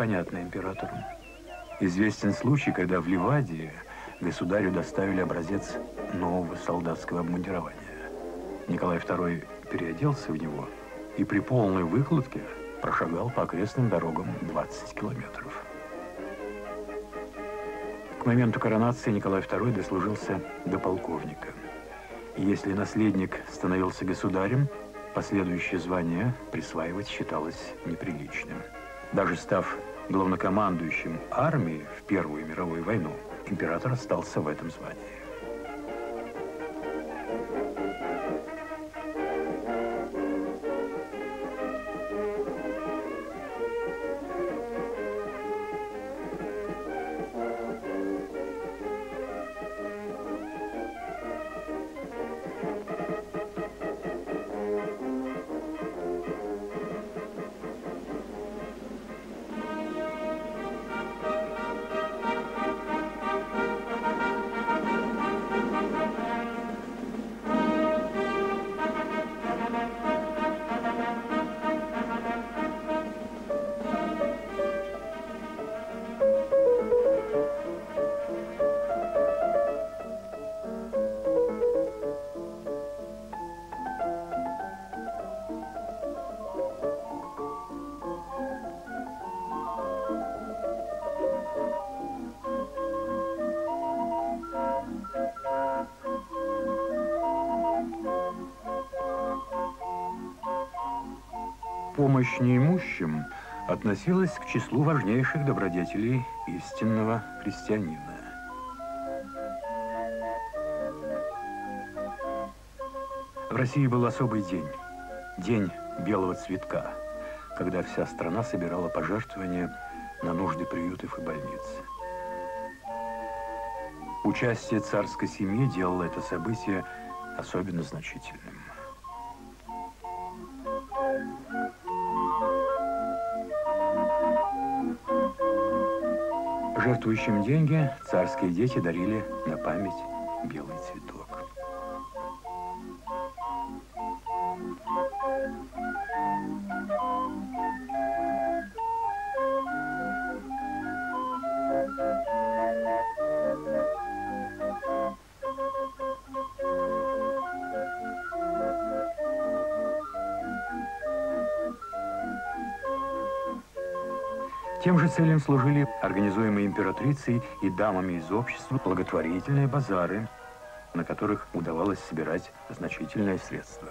Были близки и понятны императору. Известен случай, когда в Ливадии государю доставили образец нового солдатского обмундирования. Николай II переоделся в него и при полной выкладке прошагал по окрестным дорогам 20 километров. К моменту коронации Николай II дослужился до полковника. Если наследник становился государем, Последующее звание присваивать считалось неприличным. Даже став главнокомандующим армии в Первую мировую войну, император остался в этом звании. Относилась к числу важнейших добродетелей истинного христианина. В России был особый день, день белого цветка, когда вся страна собирала пожертвования на нужды приютов и больниц. Участие царской семьи делало это событие особенно значительным. Жертвующим деньги царские дети дарили на память белый цветок. Целям служили организуемые императрицей и дамами из общества благотворительные базары, на которых удавалось собирать значительные средства.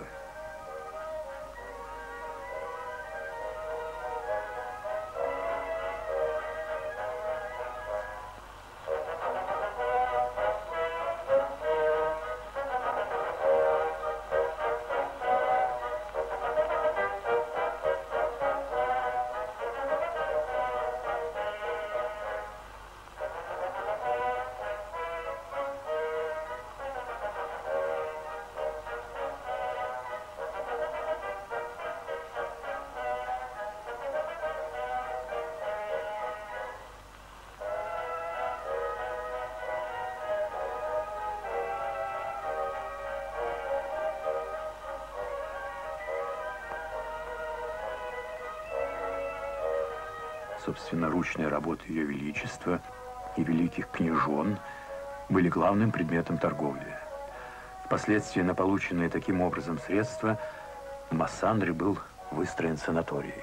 Собственноручные работы Ее Величества и великих княжон были главным предметом торговли. Впоследствии на полученные таким образом средства в Массандре был выстроен санаторий.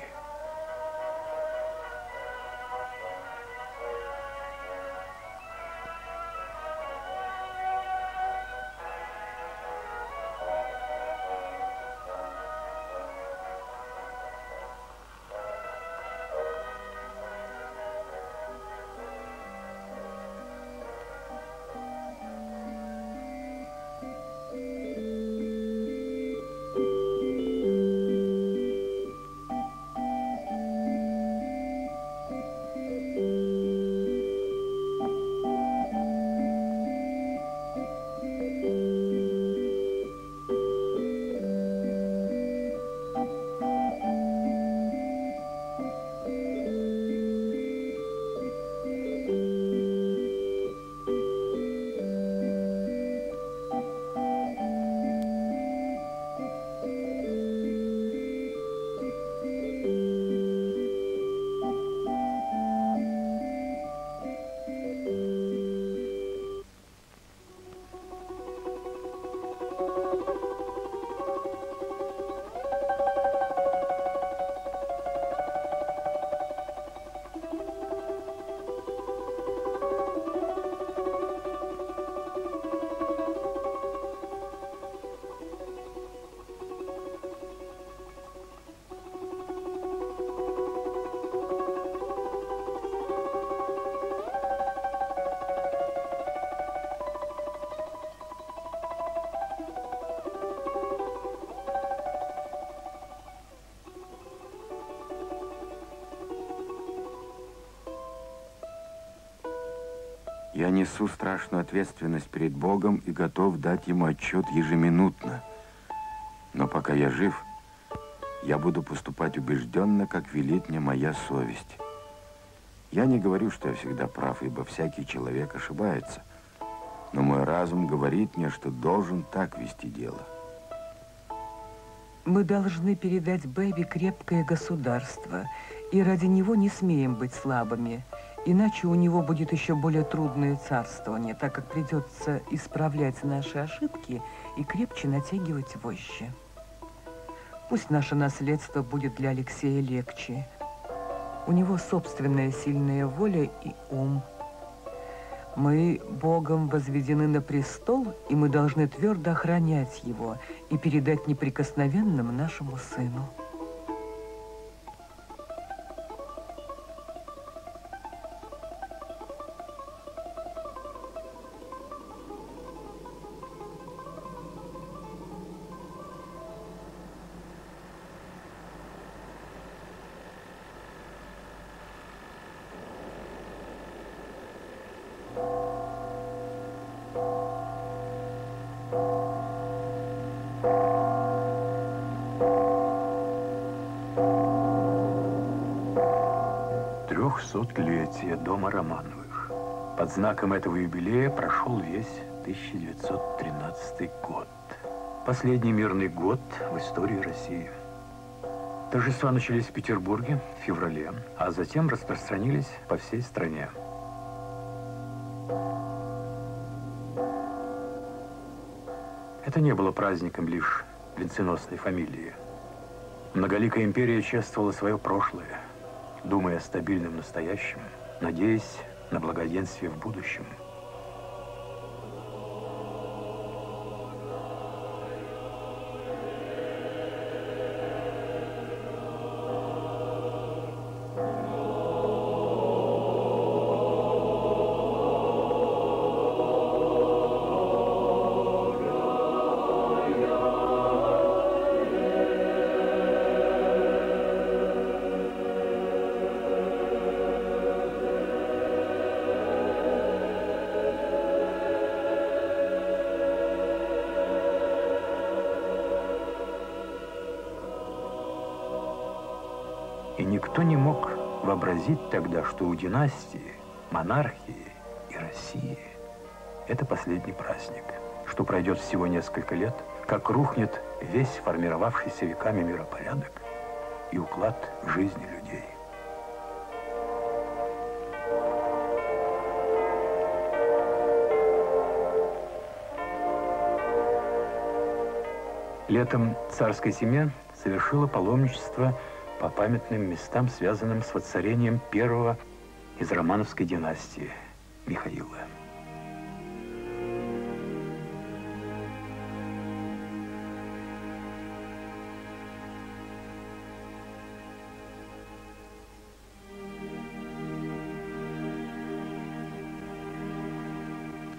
Несу страшную ответственность перед Богом и готов дать ему отчет ежеминутно. Но пока я жив, я буду поступать убежденно, как велит мне моя совесть. Я не говорю, что я всегда прав, ибо всякий человек ошибается. Но мой разум говорит мне, что должен так вести дело. Мы должны передать Бэби крепкое государство, и ради него не смеем быть слабыми, иначе у него будет еще более трудное царствование, так как придется исправлять наши ошибки и крепче натягивать вожжи. Пусть наше наследство будет для Алексея легче. У него собственная сильная воля и ум – мы Богом возведены на престол, и мы должны твердо охранять его и передать неприкосновенным нашему сыну. Знаком этого юбилея прошел весь 1913 год. Последний мирный год в истории России. Торжества начались в Петербурге в феврале, а затем распространились по всей стране. Это не было праздником лишь венценосной фамилии. Многоликая империя чествовала свое прошлое, думая о стабильном настоящем, надеясь на благоденствие в будущем. Вообразить тогда, что у династии, монархии и России это последний праздник, что пройдет всего несколько лет, как рухнет весь формировавшийся веками миропорядок и уклад жизни людей. Летом царская семья совершила паломничество по памятным местам, связанным с воцарением первого из Романовской династии Михаила.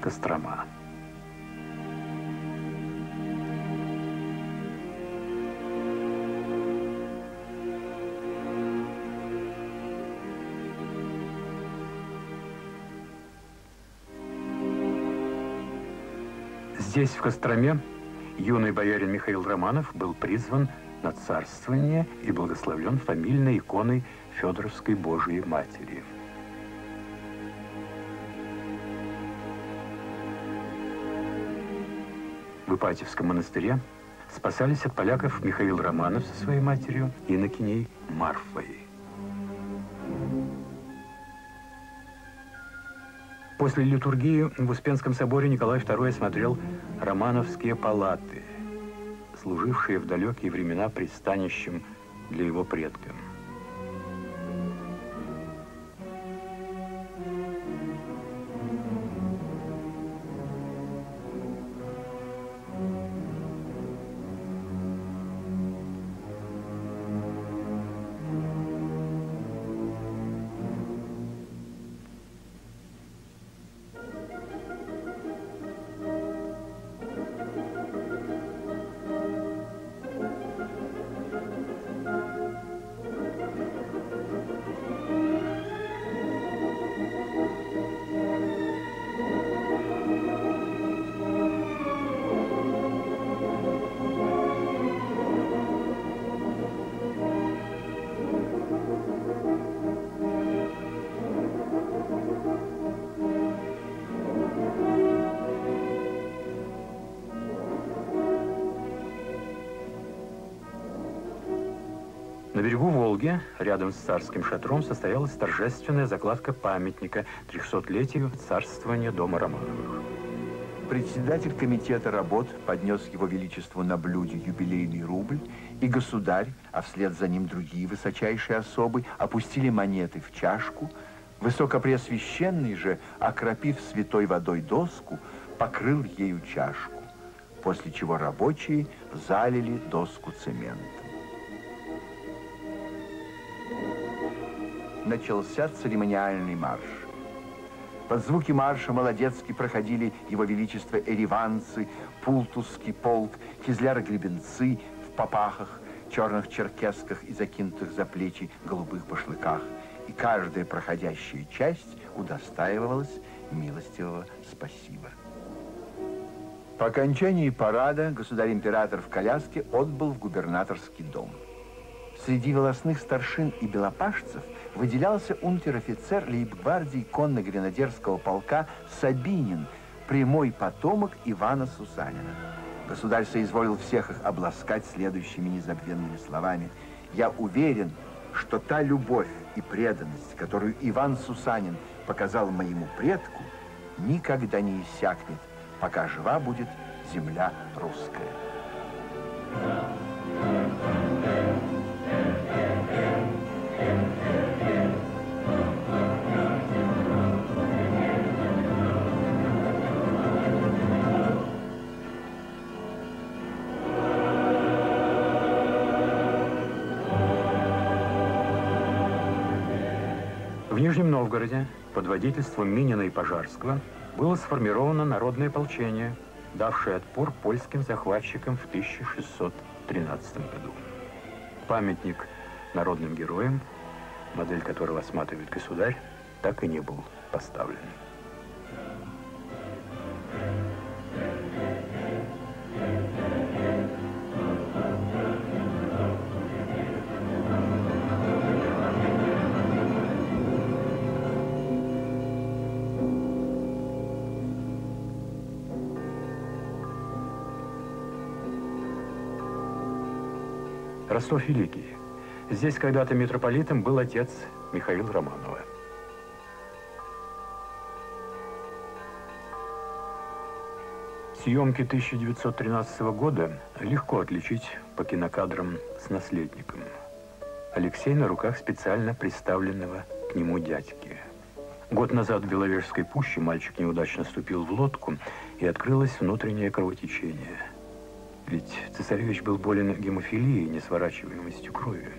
Кострома. Здесь, в Костроме, юный боярин Михаил Романов был призван на царствование и благословлен фамильной иконой Федоровской Божией Матери. В Ипатьевском монастыре спасались от поляков Михаил Романов со своей матерью и Иннокеней Марфой. После литургии в Успенском соборе Николай II осмотрел романовские палаты, служившие в далекие времена пристанищем для его предков. Волги, рядом с царским шатром, состоялась торжественная закладка памятника 300-летию царствования дома Романовых. Председатель комитета работ поднес его величеству на блюде юбилейный рубль, и государь, а вслед за ним другие высочайшие особы, опустили монеты в чашку. Высокопреосвященный же, окропив святой водой доску, покрыл ею чашку, после чего рабочие залили доску цементом. Начался церемониальный марш. Под звуки марша молодецки проходили его величество эриванцы, пултусский полк, кизляры-гребенцы в попахах, черных черкесках и закинутых за плечи голубых башлыках. И каждая проходящая часть удостаивалась милостивого спасибо. По окончании парада государь-император в коляске отбыл в губернаторский дом. Среди волосных старшин и белопашцев выделялся унтер-офицер лейб-гвардии конно-гренадерского полка Сабинин, прямой потомок Ивана Сусанина. Государь соизволил всех их обласкать следующими незабвенными словами. «Я уверен, что та любовь и преданность, которую Иван Сусанин показал моему предку, никогда не иссякнет, пока жива будет земля русская». Нижнем Новгороде под водительством Минина и Пожарского было сформировано народное ополчение, давшее отпор польским захватчикам в 1613 году. Памятник народным героям, модель которого осматривает государь, так и не был поставлен. Ростов Великий. Здесь когда-то митрополитом был отец Михаила Романова. Съемки 1913 года легко отличить по кинокадрам с наследником. Алексей на руках специально представленного к нему дядьки. Год назад в Беловежской пуще мальчик неудачно ступил в лодку, и открылось внутреннее кровотечение. Ведь цесаревич был болен гемофилией, несворачиваемостью крови.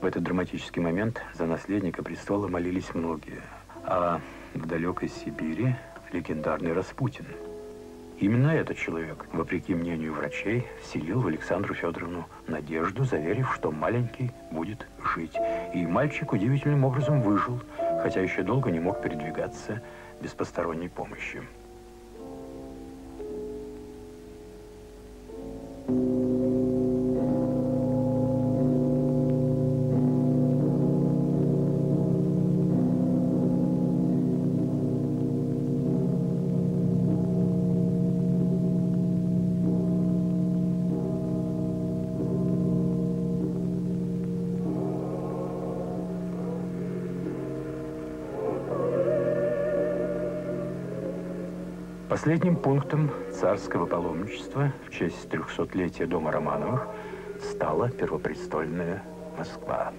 В этот драматический момент за наследника престола молились многие, а в далекой Сибири легендарный Распутин – Именно этот человек, вопреки мнению врачей, вселил в Александру Федоровну надежду, заверив, что маленький будет жить. И мальчик удивительным образом выжил, хотя еще долго не мог передвигаться без посторонней помощи. Последним пунктом царского паломничества в честь 300-летия дома Романовых стала первопрестольная Москва.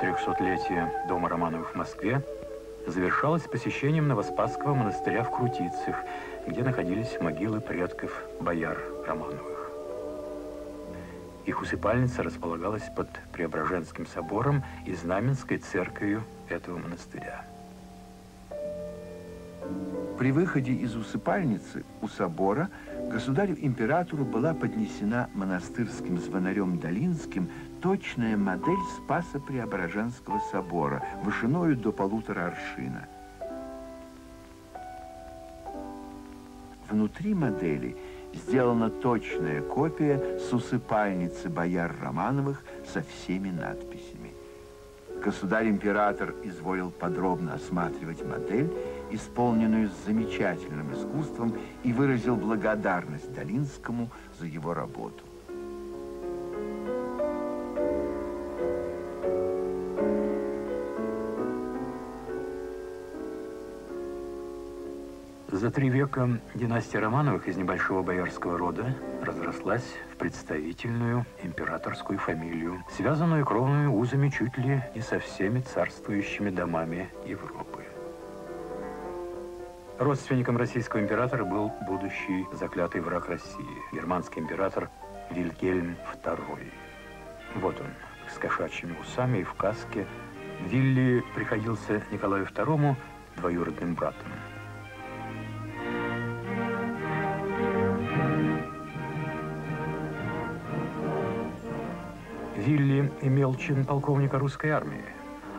Трехсотлетие дома Романовых в Москве завершалось посещением Новоспасского монастыря в Крутицах, где находились могилы предков бояр Романовых. Их усыпальница располагалась под Преображенским собором и Знаменской церковью этого монастыря. При выходе из усыпальницы у собора государю-императору была поднесена монастырским звонарем Долинским – точная модель Спаса Преображенского собора, вышиною до полутора аршина. Внутри модели сделана точная копия с усыпальницы бояр Романовых со всеми надписями. Государь-император изволил подробно осматривать модель, исполненную с замечательным искусством, и выразил благодарность Долинскому за его работу. Века династия Романовых из небольшого боярского рода разрослась в представительную императорскую фамилию, связанную кровными узами чуть ли не со всеми царствующими домами Европы. Родственником российского императора был будущий заклятый враг России, германский император Вильгельм II. Вот он, с кошачьими усами и в каске. Вилли приходился Николаю II двоюродным братом. Вилли имел чин полковника русской армии,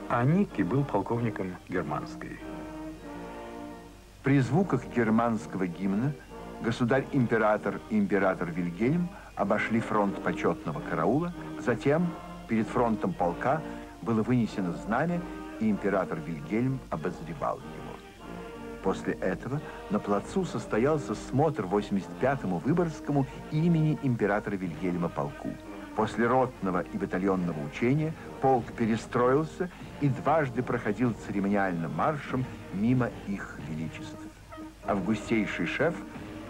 а Никки был полковником германской. При звуках германского гимна государь-император и император Вильгельм обошли фронт почетного караула, затем перед фронтом полка было вынесено знамя, и император Вильгельм обозревал его. После этого на плацу состоялся смотр 85-му Выборгскому имени императора Вильгельма полку. После ротного и батальонного учения полк перестроился и дважды проходил церемониальным маршем мимо их величеств. Августейший шеф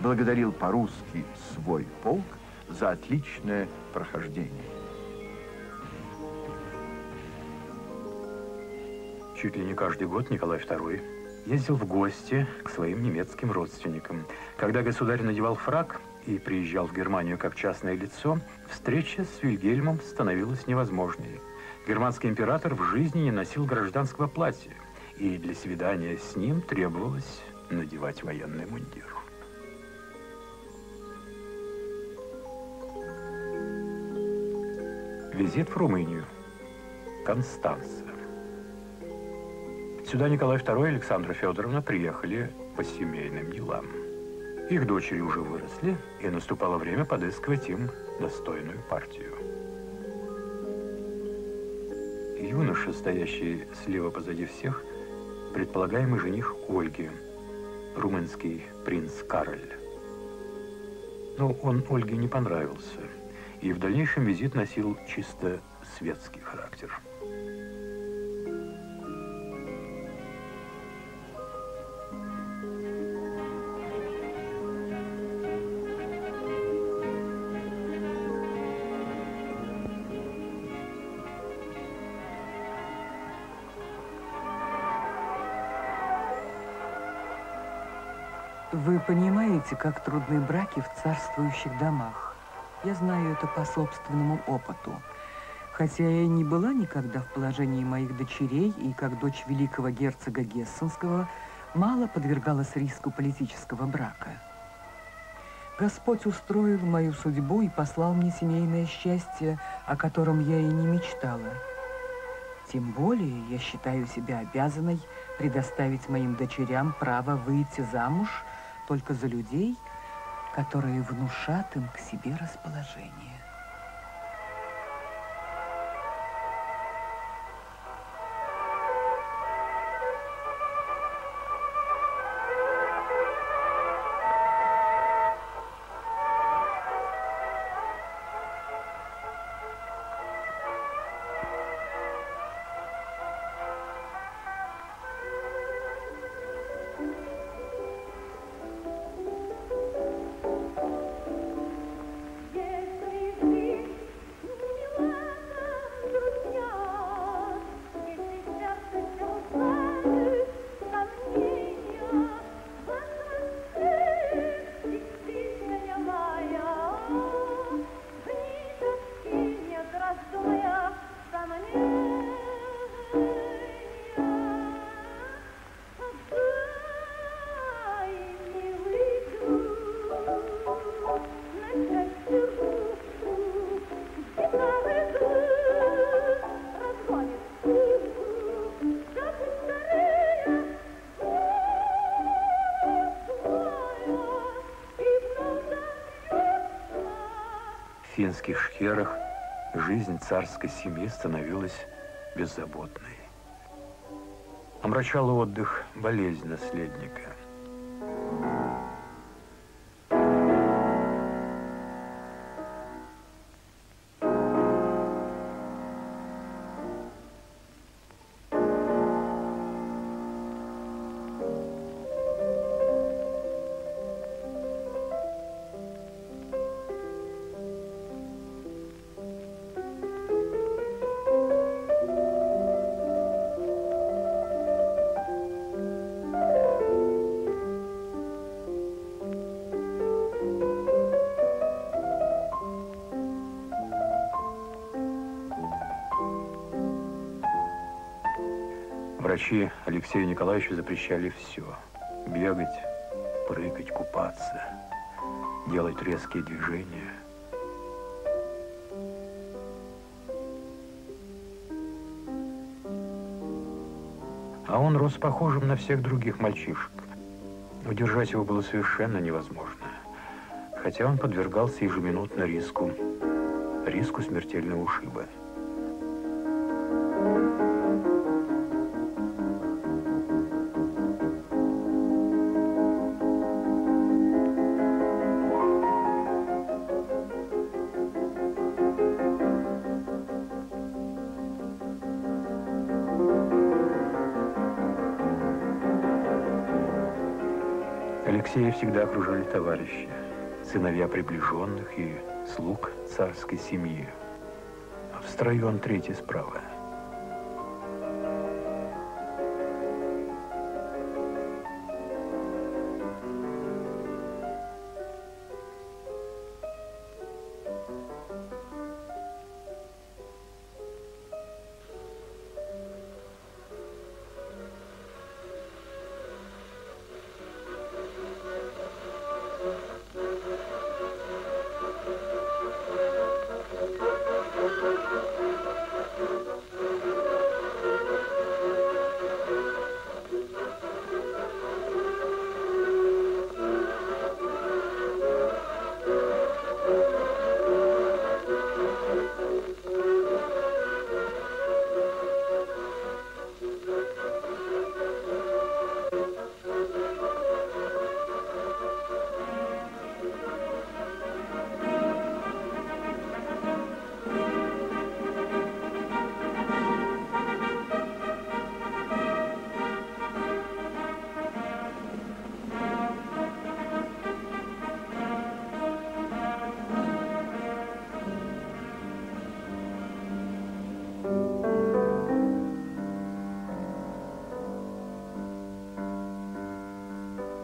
благодарил по-русски свой полк за отличное прохождение. Чуть ли не каждый год Николай II ездил в гости к своим немецким родственникам. Когда государь надевал фраг, и приезжал в Германию как частное лицо, встреча с Вильгельмом становилась невозможной. Германский император в жизни не носил гражданского платья, и для свидания с ним требовалось надевать военный мундир. Визит в Румынию. Констанция. Сюда Николай II и Александра Федоровна приехали по семейным делам. Их дочери уже выросли, и наступало время подыскивать им достойную партию. Юноша, стоящий слева позади всех, предполагаемый жених Ольги, румынский принц Кароль. Но он Ольге не понравился, и в дальнейшем визит носил чисто светский характер. Понимаете, как трудны браки в царствующих домах. Я знаю это по собственному опыту. Хотя я и не была никогда в положении моих дочерей, и как дочь великого герцога Гессенского, мало подвергалась риску политического брака. Господь устроил мою судьбу и послал мне семейное счастье, о котором я и не мечтала. Тем более я считаю себя обязанной предоставить моим дочерям право выйти замуж только за людей, которые внушат им к себе расположение. Финских шхерах жизнь царской семьи становилась беззаботной. Омрачала отдых болезнь наследника. Врачи Алексею Николаевичу запрещали все. Бегать, прыгать, купаться, делать резкие движения. А он рос похожим на всех других мальчишек. Удержать его было совершенно невозможно. Хотя он подвергался ежеминутно риску, риску смертельного ушиба. Всегда окружали товарищи, сыновья приближенных и слуг царской семьи. А в строю он третий справа.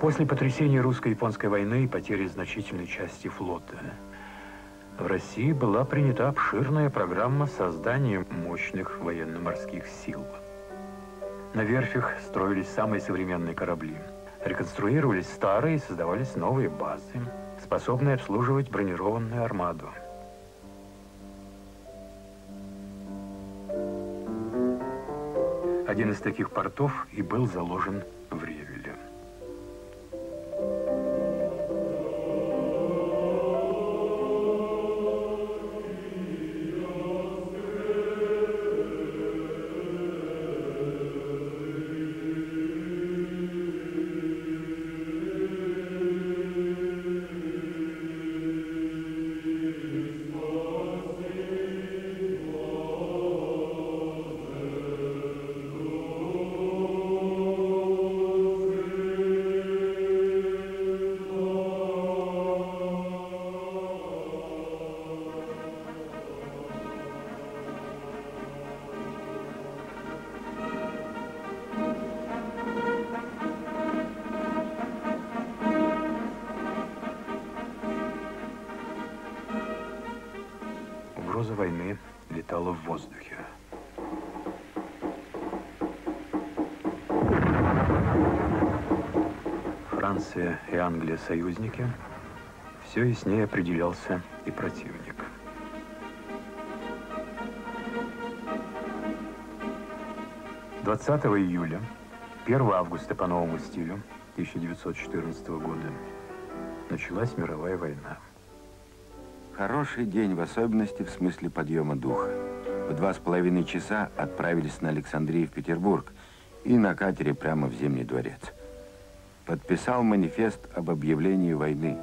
После потрясения русско-японской войны и потери значительной части флота в России была принята обширная программа создания мощных военно-морских сил. На верфях строились самые современные корабли. Реконструировались старые и создавались новые базы, способные обслуживать бронированную армаду. Один из таких портов и был заложен союзники, все яснее определялся и противник. Двадцатого июля, 1 августа по новому стилю 1914 года началась мировая война. Хороший день, в особенности в смысле подъема духа. В два с половиной часа отправились на Александрию в Петербург и на катере прямо в Зимний дворец. Подписал манифест об объявлении войны.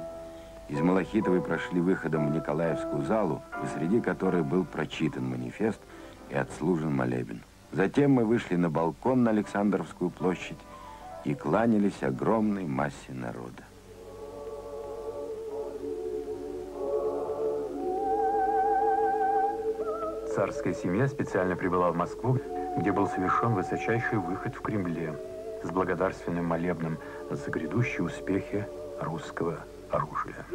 Из Малахитовой прошли выходом в Николаевскую залу, посреди которой был прочитан манифест и отслужен молебен. Затем мы вышли на балкон на Александровскую площадь и кланялись огромной массе народа. Царская семья специально прибыла в Москву, где был совершен высочайший выход в Кремле с благодарственным молебном за грядущие успехи русского оружия.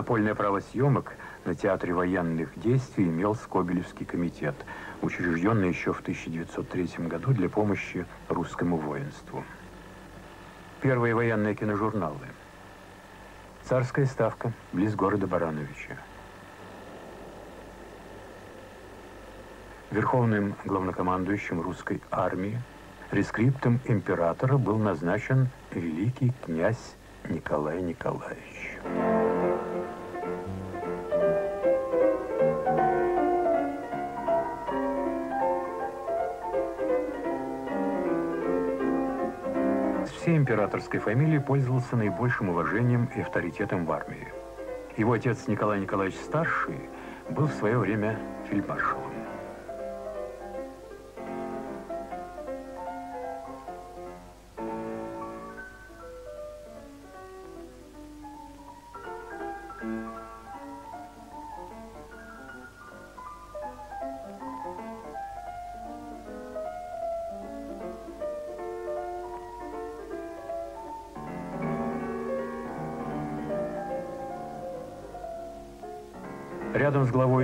Монопольное право съемок на театре военных действий имел Скобелевский комитет, учрежденный еще в 1903 году для помощи русскому воинству. Первые военные киножурналы. Царская ставка, близ города Барановича. Верховным главнокомандующим русской армии рескриптом императора был назначен великий князь Николай Николаевич. Всей императорской фамилии пользовался наибольшим уважением и авторитетом в армии. Его отец Николай Николаевич Старший был в свое время фельдмаршалом.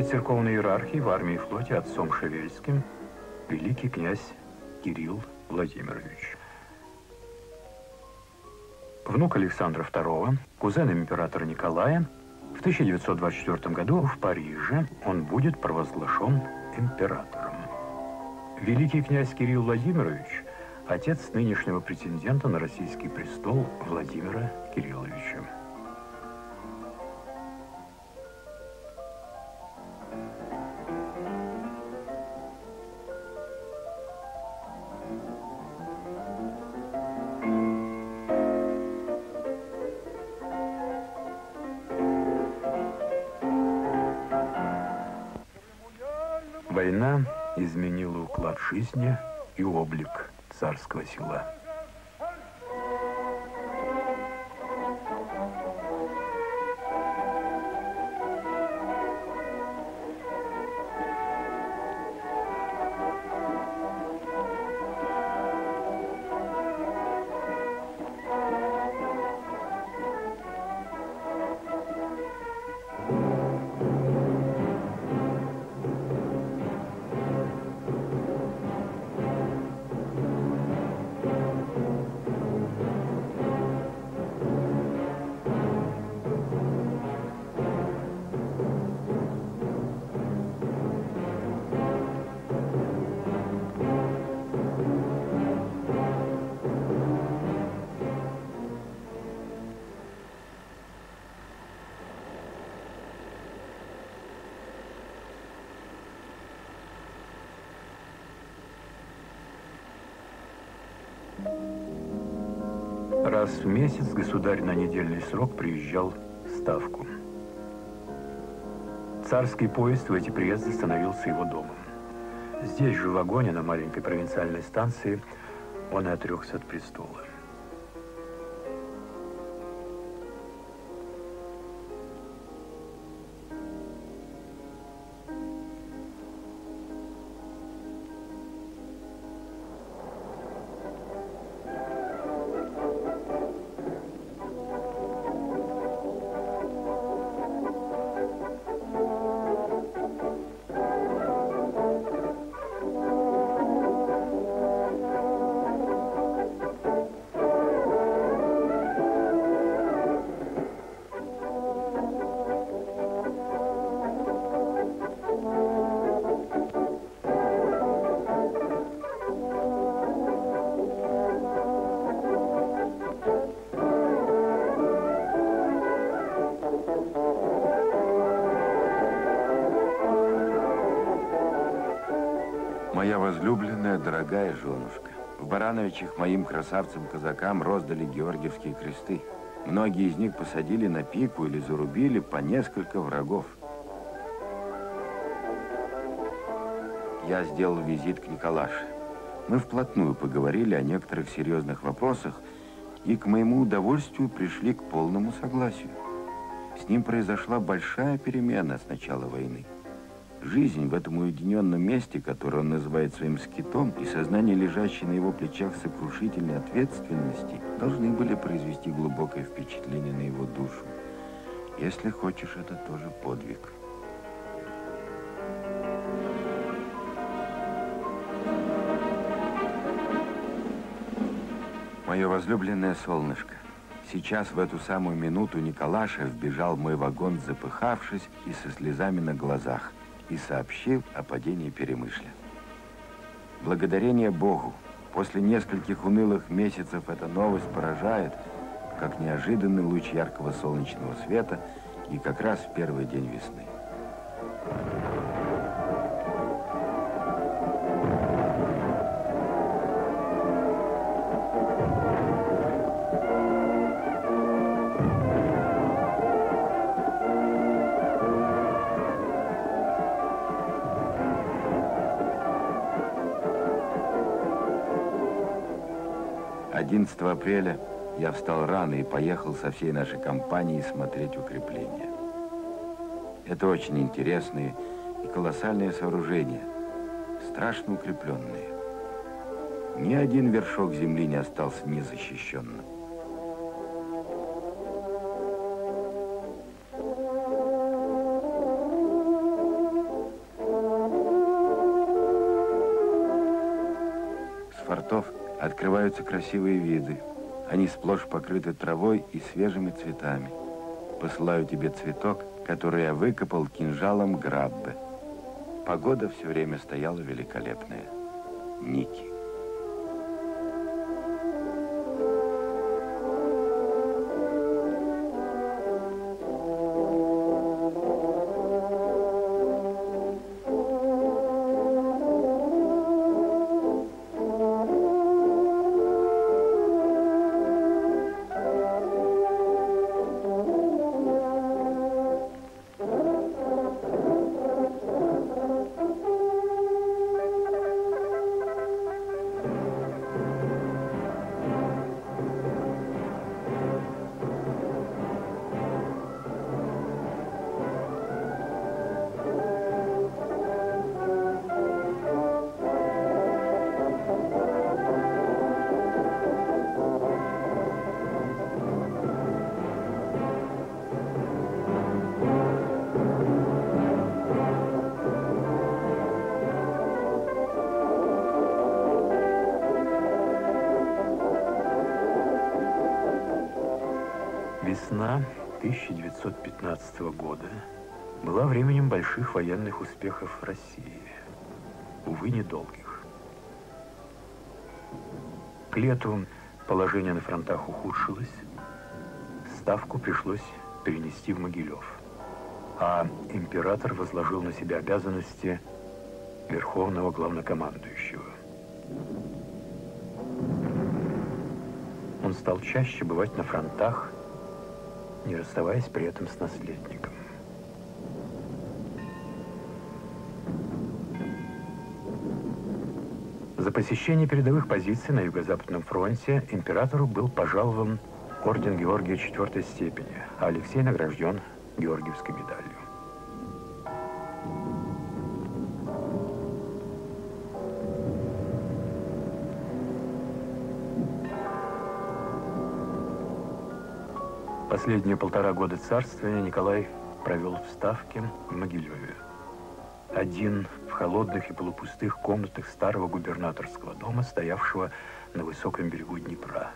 Церковной иерархии в армии и флоте отцом Шевельским великий князь Кирилл Владимирович. Внук Александра II, кузен императора Николая, в 1924 году в Париже он будет провозглашен императором. Великий князь Кирилл Владимирович – отец нынешнего претендента на российский престол Владимира Кирилловича. Жизни и облик царского села. Раз в месяц государь на недельный срок приезжал в Ставку. Царский поезд в эти приезды становился его домом. Здесь же, в вагоне, на маленькой провинциальной станции, он и отрекся от престола. Дорогая женушка, в Барановичах моим красавцам-казакам роздали георгиевские кресты. Многие из них посадили на пику или зарубили по несколько врагов. Я сделал визит к Николаше. Мы вплотную поговорили о некоторых серьезных вопросах и, к моему удовольствию, пришли к полному согласию. С ним произошла большая перемена с начала войны. Жизнь в этом уединенном месте, которое он называет своим скитом, и сознание, лежащее на его плечах сокрушительной ответственности, должны были произвести глубокое впечатление на его душу. Если хочешь, это тоже подвиг. Мое возлюбленное солнышко, сейчас в эту самую минуту Николаша вбежал в мой вагон, запыхавшись и со слезами на глазах, и сообщил о падении Перемышля. Благодарение Богу, после нескольких унылых месяцев эта новость поражает, как неожиданный луч яркого солнечного света и как раз в первый день весны. Апреля я встал рано и поехал со всей нашей компанией смотреть укрепления. Это очень интересные и колоссальные сооружения, страшно укрепленные. Ни один вершок земли не остался незащищенным. Открываются красивые виды. Они сплошь покрыты травой и свежими цветами. Посылаю тебе цветок, который я выкопал кинжалом Граббе. Погода все время стояла великолепная. Ники. 1915 года была временем больших военных успехов России. Увы, недолгих. К лету положение на фронтах ухудшилось. Ставку пришлось перенести в Могилев. А император возложил на себя обязанности верховного главнокомандующего. Он стал чаще бывать на фронтах, не расставаясь при этом с наследником. За посещение передовых позиций на Юго-Западном фронте императору был пожалован орден Георгия четвертой степени, а Алексей награжден Георгиевской медалью. Последние полтора года царствования Николай провел в Ставке в Могилеве. Один в холодных и полупустых комнатах старого губернаторского дома, стоявшего на высоком берегу Днепра.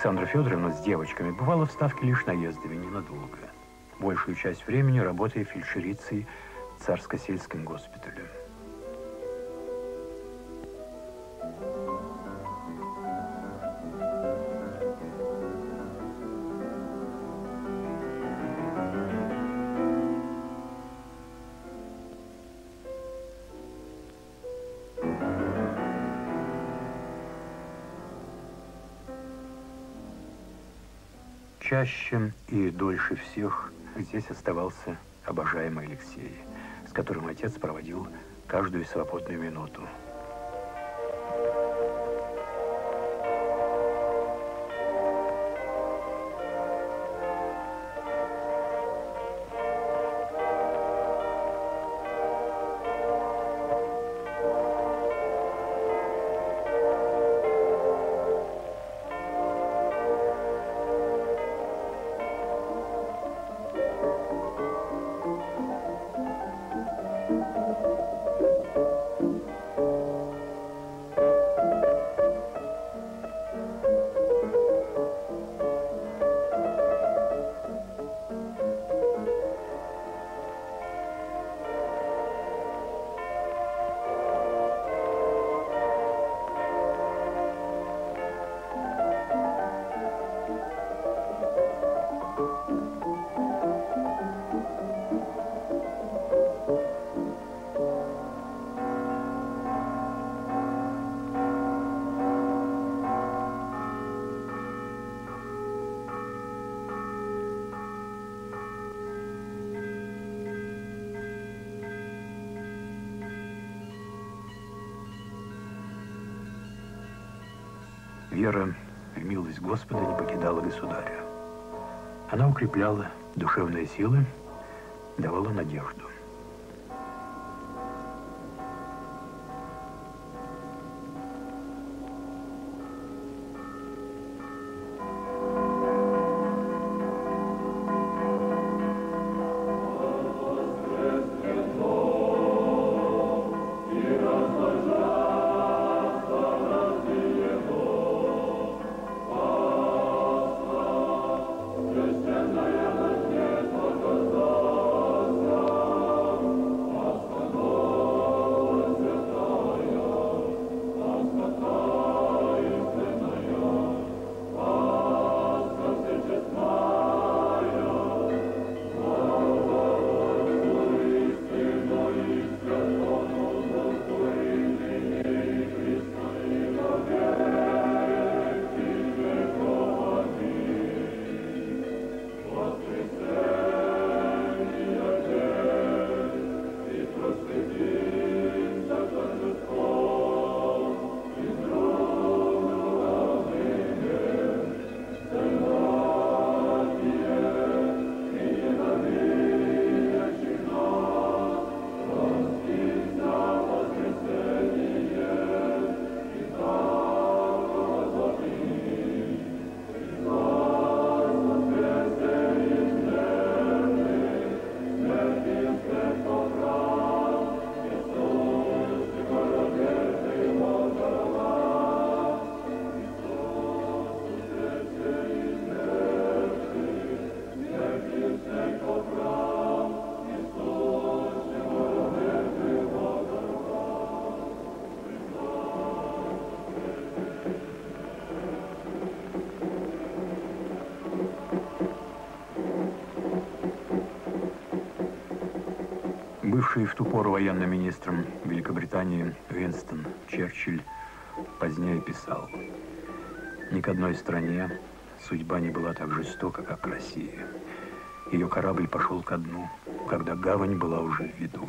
Александра Федоровна с девочками бывала в Ставке лишь наездами, ненадолго. Большую часть времени работая фельдшерицей в царско-сельском госпитале. Чаще и дольше всех здесь оставался обожаемый Алексей, с которым отец проводил каждую свободную минуту. Вера в милость Господа не покидала государя. Она укрепляла душевные силы, давала надежду. «Ни к одной стране судьба не была так жестока, как Россия. Ее корабль пошел ко дну, когда гавань была уже в виду.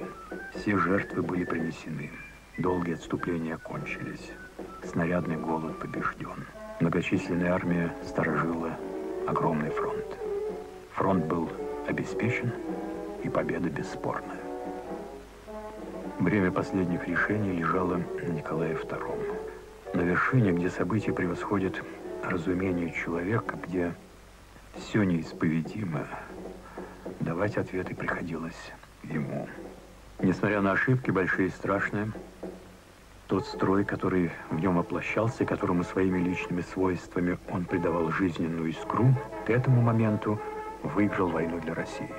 Все жертвы были принесены, долгие отступления кончились, снарядный голод побежден. Многочисленная армия сторожила огромный фронт. Фронт был обеспечен, и победа бесспорная. Бремя последних решений лежало на Николае II. На вершине, где события превосходят разумение человека, где все неисповедимо, давать ответы приходилось ему. Несмотря на ошибки, большие и страшные, тот строй, который в нем воплощался, которому своими личными свойствами он придавал жизненную искру, к этому моменту выиграл войну для России.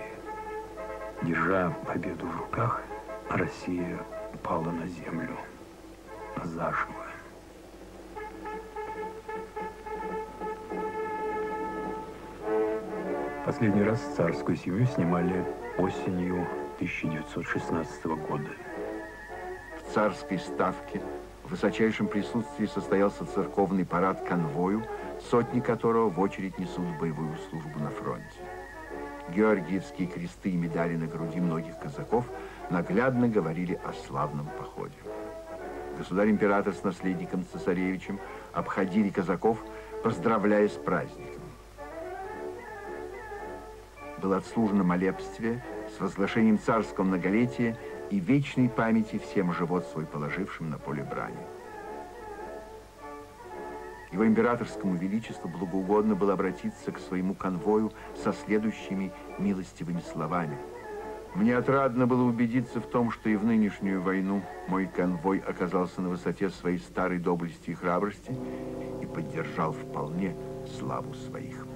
Держа победу в руках, Россия пала на землю заживо. Последний раз царскую семью снимали осенью 1916 года. В царской ставке в высочайшем присутствии состоялся церковный парад конвою, сотни которого в очередь несут боевую службу на фронте. Георгиевские кресты и медали на груди многих казаков наглядно говорили о славном походе. Государь-император с наследником цесаревичем обходили казаков, поздравляя с праздником. Было отслужено молебствие с возглашением царского многолетия и вечной памяти всем живот свой положившим на поле брани. Его императорскому величеству благоугодно было обратиться к своему конвою со следующими милостивыми словами. Мне отрадно было убедиться в том, что и в нынешнюю войну мой конвой оказался на высоте своей старой доблести и храбрости и поддержал вполне славу своих